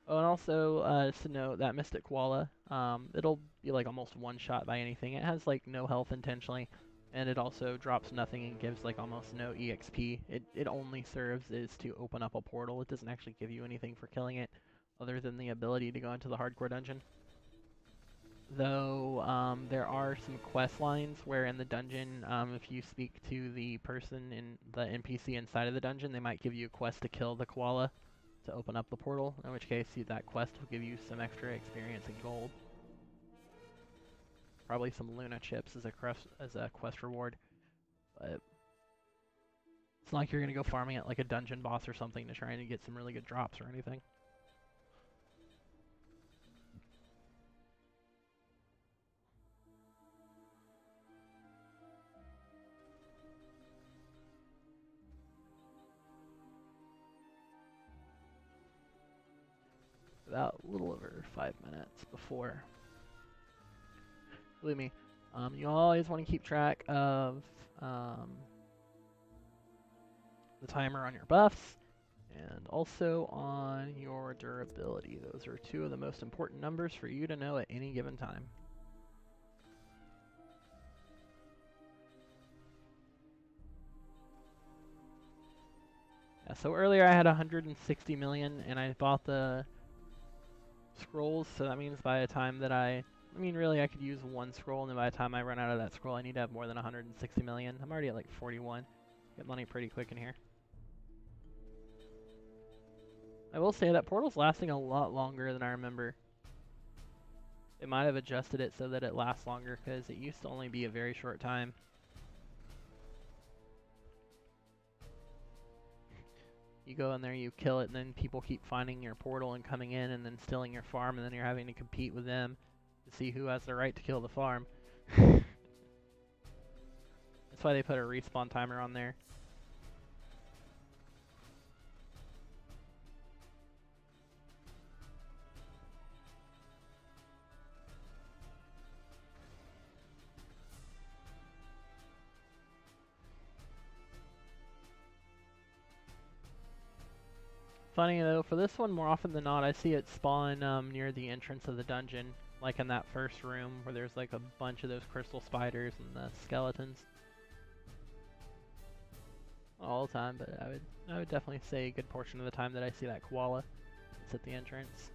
Oh, and also, uh, just to note that Mystic Koala, um, it'll be like almost one shot by anything. It has like no health intentionally, and it also drops nothing and gives like almost no EXP. It, it only serves is to open up a portal. It doesn't actually give you anything for killing it, other than the ability to go into the hardcore dungeon. Though, um, there are some quest lines where in the dungeon, um, if you speak to the person in the NPC inside of the dungeon, they might give you a quest to kill the koala to open up the portal, in which case that quest will give you some extra experience and gold. Probably some Luna chips as a quest, as a quest reward, but it's not like you're gonna go farming at like a dungeon boss or something to try and get some really good drops or anything. About a little over five minutes before. Believe me, um, you always want to keep track of um, the timer on your buffs and also on your durability. Those are two of the most important numbers for you to know at any given time. Yeah, so earlier I had 160 million and I bought the scrolls, so that means by the time that I... I mean, really, I could use one scroll, and then by the time I run out of that scroll, I need to have more than 160 million. I'm already at like 41. Get money pretty quick in here. I will say that Portal's lasting a lot longer than I remember. It might have adjusted it so that it lasts longer, because it used to only be a very short time. You go in there, you kill it, and then people keep finding your portal and coming in and then stealing your farm, and then you're having to compete with them to see who has the right to kill the farm. That's why they put a respawn timer on there. Funny though, for this one, more often than not, I see it spawn um, near the entrance of the dungeon, like in that first room where there's like a bunch of those crystal spiders and the skeletons. All the time, but I would I would definitely say a good portion of the time that I see that koala. It's at the entrance.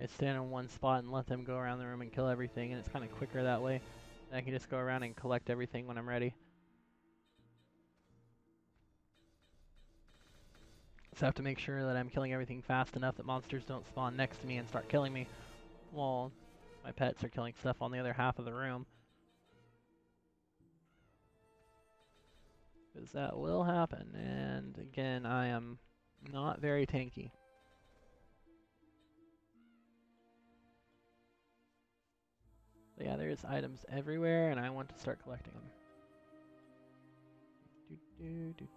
I stand in one spot and let them go around the room and kill everything, and it's kind of quicker that way. I can just go around and collect everything when I'm ready. So I have to make sure that I'm killing everything fast enough that monsters don't spawn next to me and start killing me while my pets are killing stuff on the other half of the room. Because that will happen, and again, I am not very tanky. Yeah, there's items everywhere, and I want to start collecting them. Do, do, do,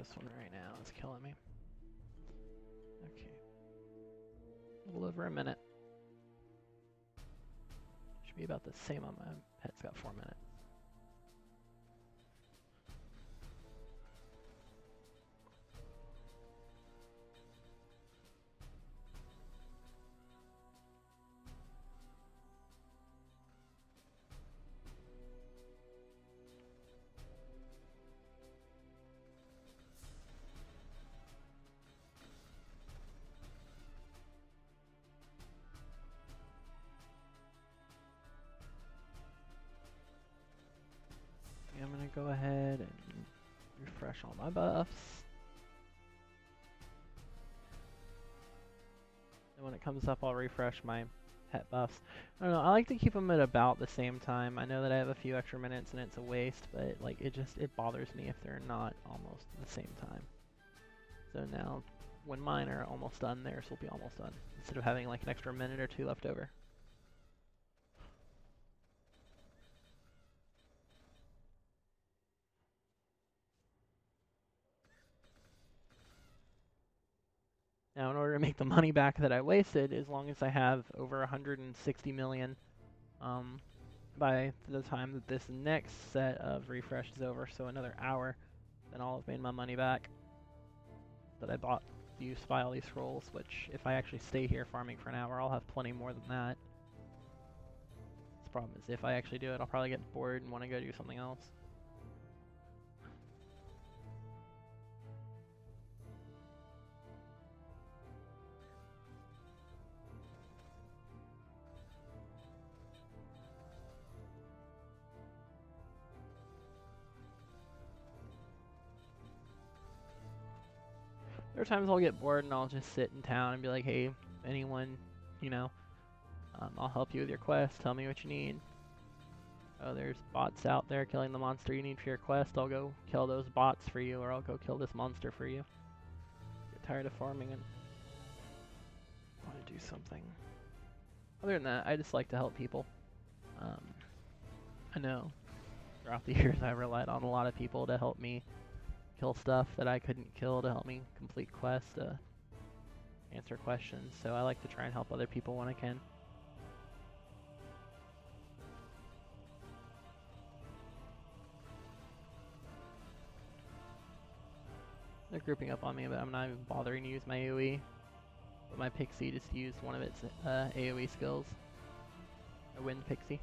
this one right now is killing me. Okay. A little over a minute. Should be about the same on my pet's got four minutes. Go ahead and refresh all my buffs. And when it comes up, I'll refresh my pet buffs. I don't know, I like to keep them at about the same time. I know that I have a few extra minutes and it's a waste, but like it just, it bothers me if they're not almost the same time. So now, when mine are almost done, theirs will be almost done. Instead of having like an extra minute or two left over. To make the money back that I wasted, as long as I have over 160 million um, by the time that this next set of refresh is over, so another hour, then I'll have made my money back that I bought to use all these scrolls, which if I actually stay here farming for an hour, I'll have plenty more than that. The problem is if I actually do it, I'll probably get bored and want to go do something else. There are times I'll get bored and I'll just sit in town and be like, hey, anyone, you know, um, I'll help you with your quest. Tell me what you need. Oh, there's bots out there killing the monster you need for your quest. I'll go kill those bots for you, or I'll go kill this monster for you. Get tired of farming and want to do something. Other than that, I just like to help people. Um, I know throughout the years I relied on a lot of people to help me kill stuff that I couldn't kill to help me complete quests, to answer questions. So I like to try and help other people when I can. They're grouping up on me, but I'm not even bothering to use my AoE. But my pixie just used one of its uh, AoE skills. A wind pixie.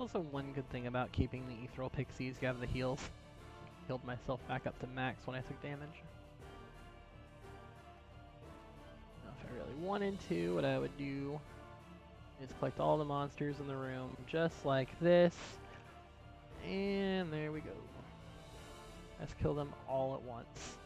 Also one good thing about keeping the Ethereal Pixies, you have the heals. Healed myself back up to max when I took damage. Now if I really wanted to, what I would do is collect all the monsters in the room, just like this. And there we go. Let's kill them all at once.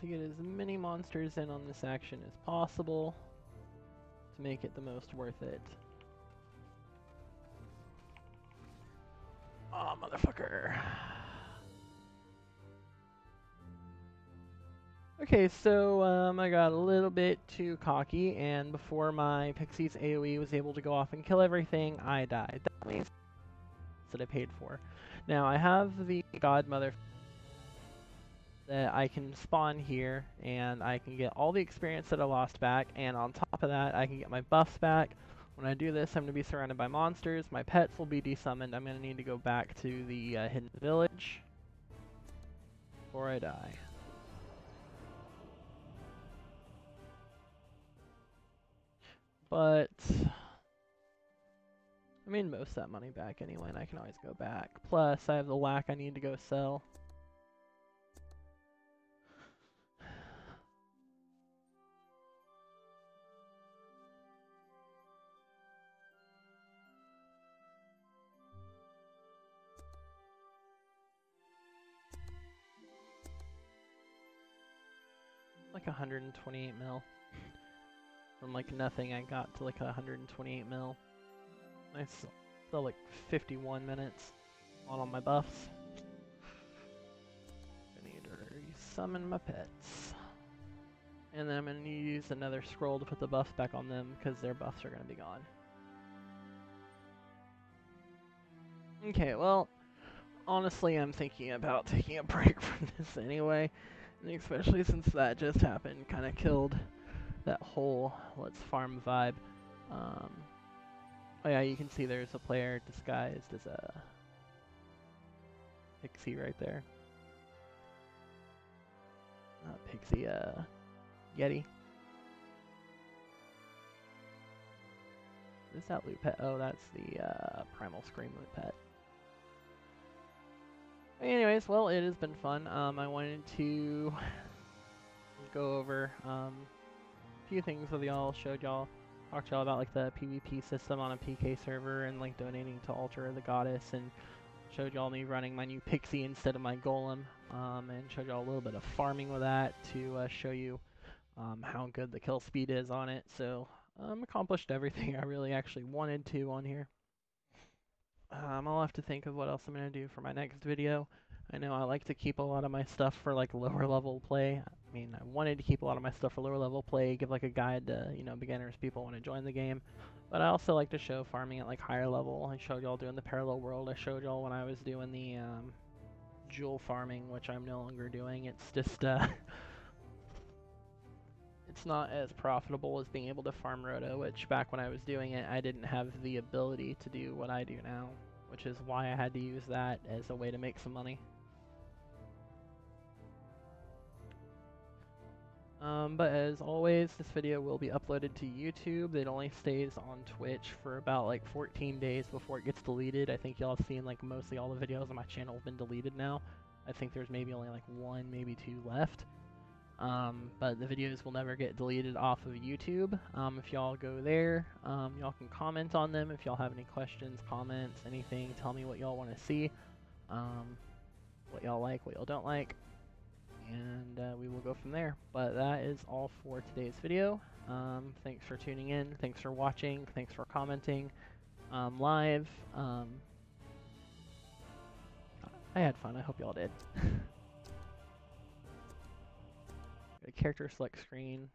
To get as many monsters in on this action as possible to make it the most worth it. Oh, motherfucker. Okay, so um, I got a little bit too cocky, and before my Pixie's AoE was able to go off and kill everything, I died. That means that I paid for. Now, I have the Godmother that I can spawn here and I can get all the experience that I lost back and on top of that I can get my buffs back. When I do this I'm going to be surrounded by monsters, my pets will be desummoned, I'm going to need to go back to the uh, hidden village before I die. But I mean most of that money back anyway and I can always go back. Plus I have the lak I need to go sell. 128 mil. From like nothing, I got to like 128 mil. I still like 51 minutes on all my buffs. I need to summon my pets. And then I'm going to use another scroll to put the buffs back on them because their buffs are going to be gone. Okay, well, honestly, I'm thinking about taking a break from this anyway. Especially since that just happened, kind of killed that whole let's farm vibe. Um, oh yeah, you can see there's a player disguised as a pixie right there. Not pixie, uh, yeti. Is that loot pet? Oh, that's the uh, primal scream loot pet. Anyways, well, it has been fun. Um, I wanted to go over um, a few things with y'all, showed y'all, talked to y'all about like the PvP system on a PK server and like donating to Altar of the Goddess, and showed y'all me running my new Pixie instead of my Golem, um, and showed y'all a little bit of farming with that to uh, show you um, how good the kill speed is on it. So, I um, accomplished everything I really actually wanted to on here. Um, I'll have to think of what else I'm going to do for my next video. I know I like to keep a lot of my stuff for like lower level play. I mean, I wanted to keep a lot of my stuff for lower level play, give like a guide to, you know, beginners, people want to join the game. But I also like to show farming at like higher level. I showed y'all doing the parallel world. I showed y'all when I was doing the um, jewel farming, which I'm no longer doing. It's just, uh, it's not as profitable as being able to farm Roto, which back when I was doing it, I didn't have the ability to do what I do now, which is why I had to use that as a way to make some money. Um, but as always, this video will be uploaded to YouTube. It only stays on Twitch for about like 14 days before it gets deleted. I think y'all have seen like mostly all the videos on my channel have been deleted now. I think there's maybe only like one, maybe two left. Um, but the videos will never get deleted off of YouTube. Um, if y'all go there, um, y'all can comment on them. If y'all have any questions, comments, anything, tell me what y'all want to see. Um, what y'all like, what y'all don't like. and uh, we will go from there. But that is all for today's video. Um, thanks for tuning in. Thanks for watching. Thanks for commenting um, live. I had fun. I hope y'all did. To character select screen.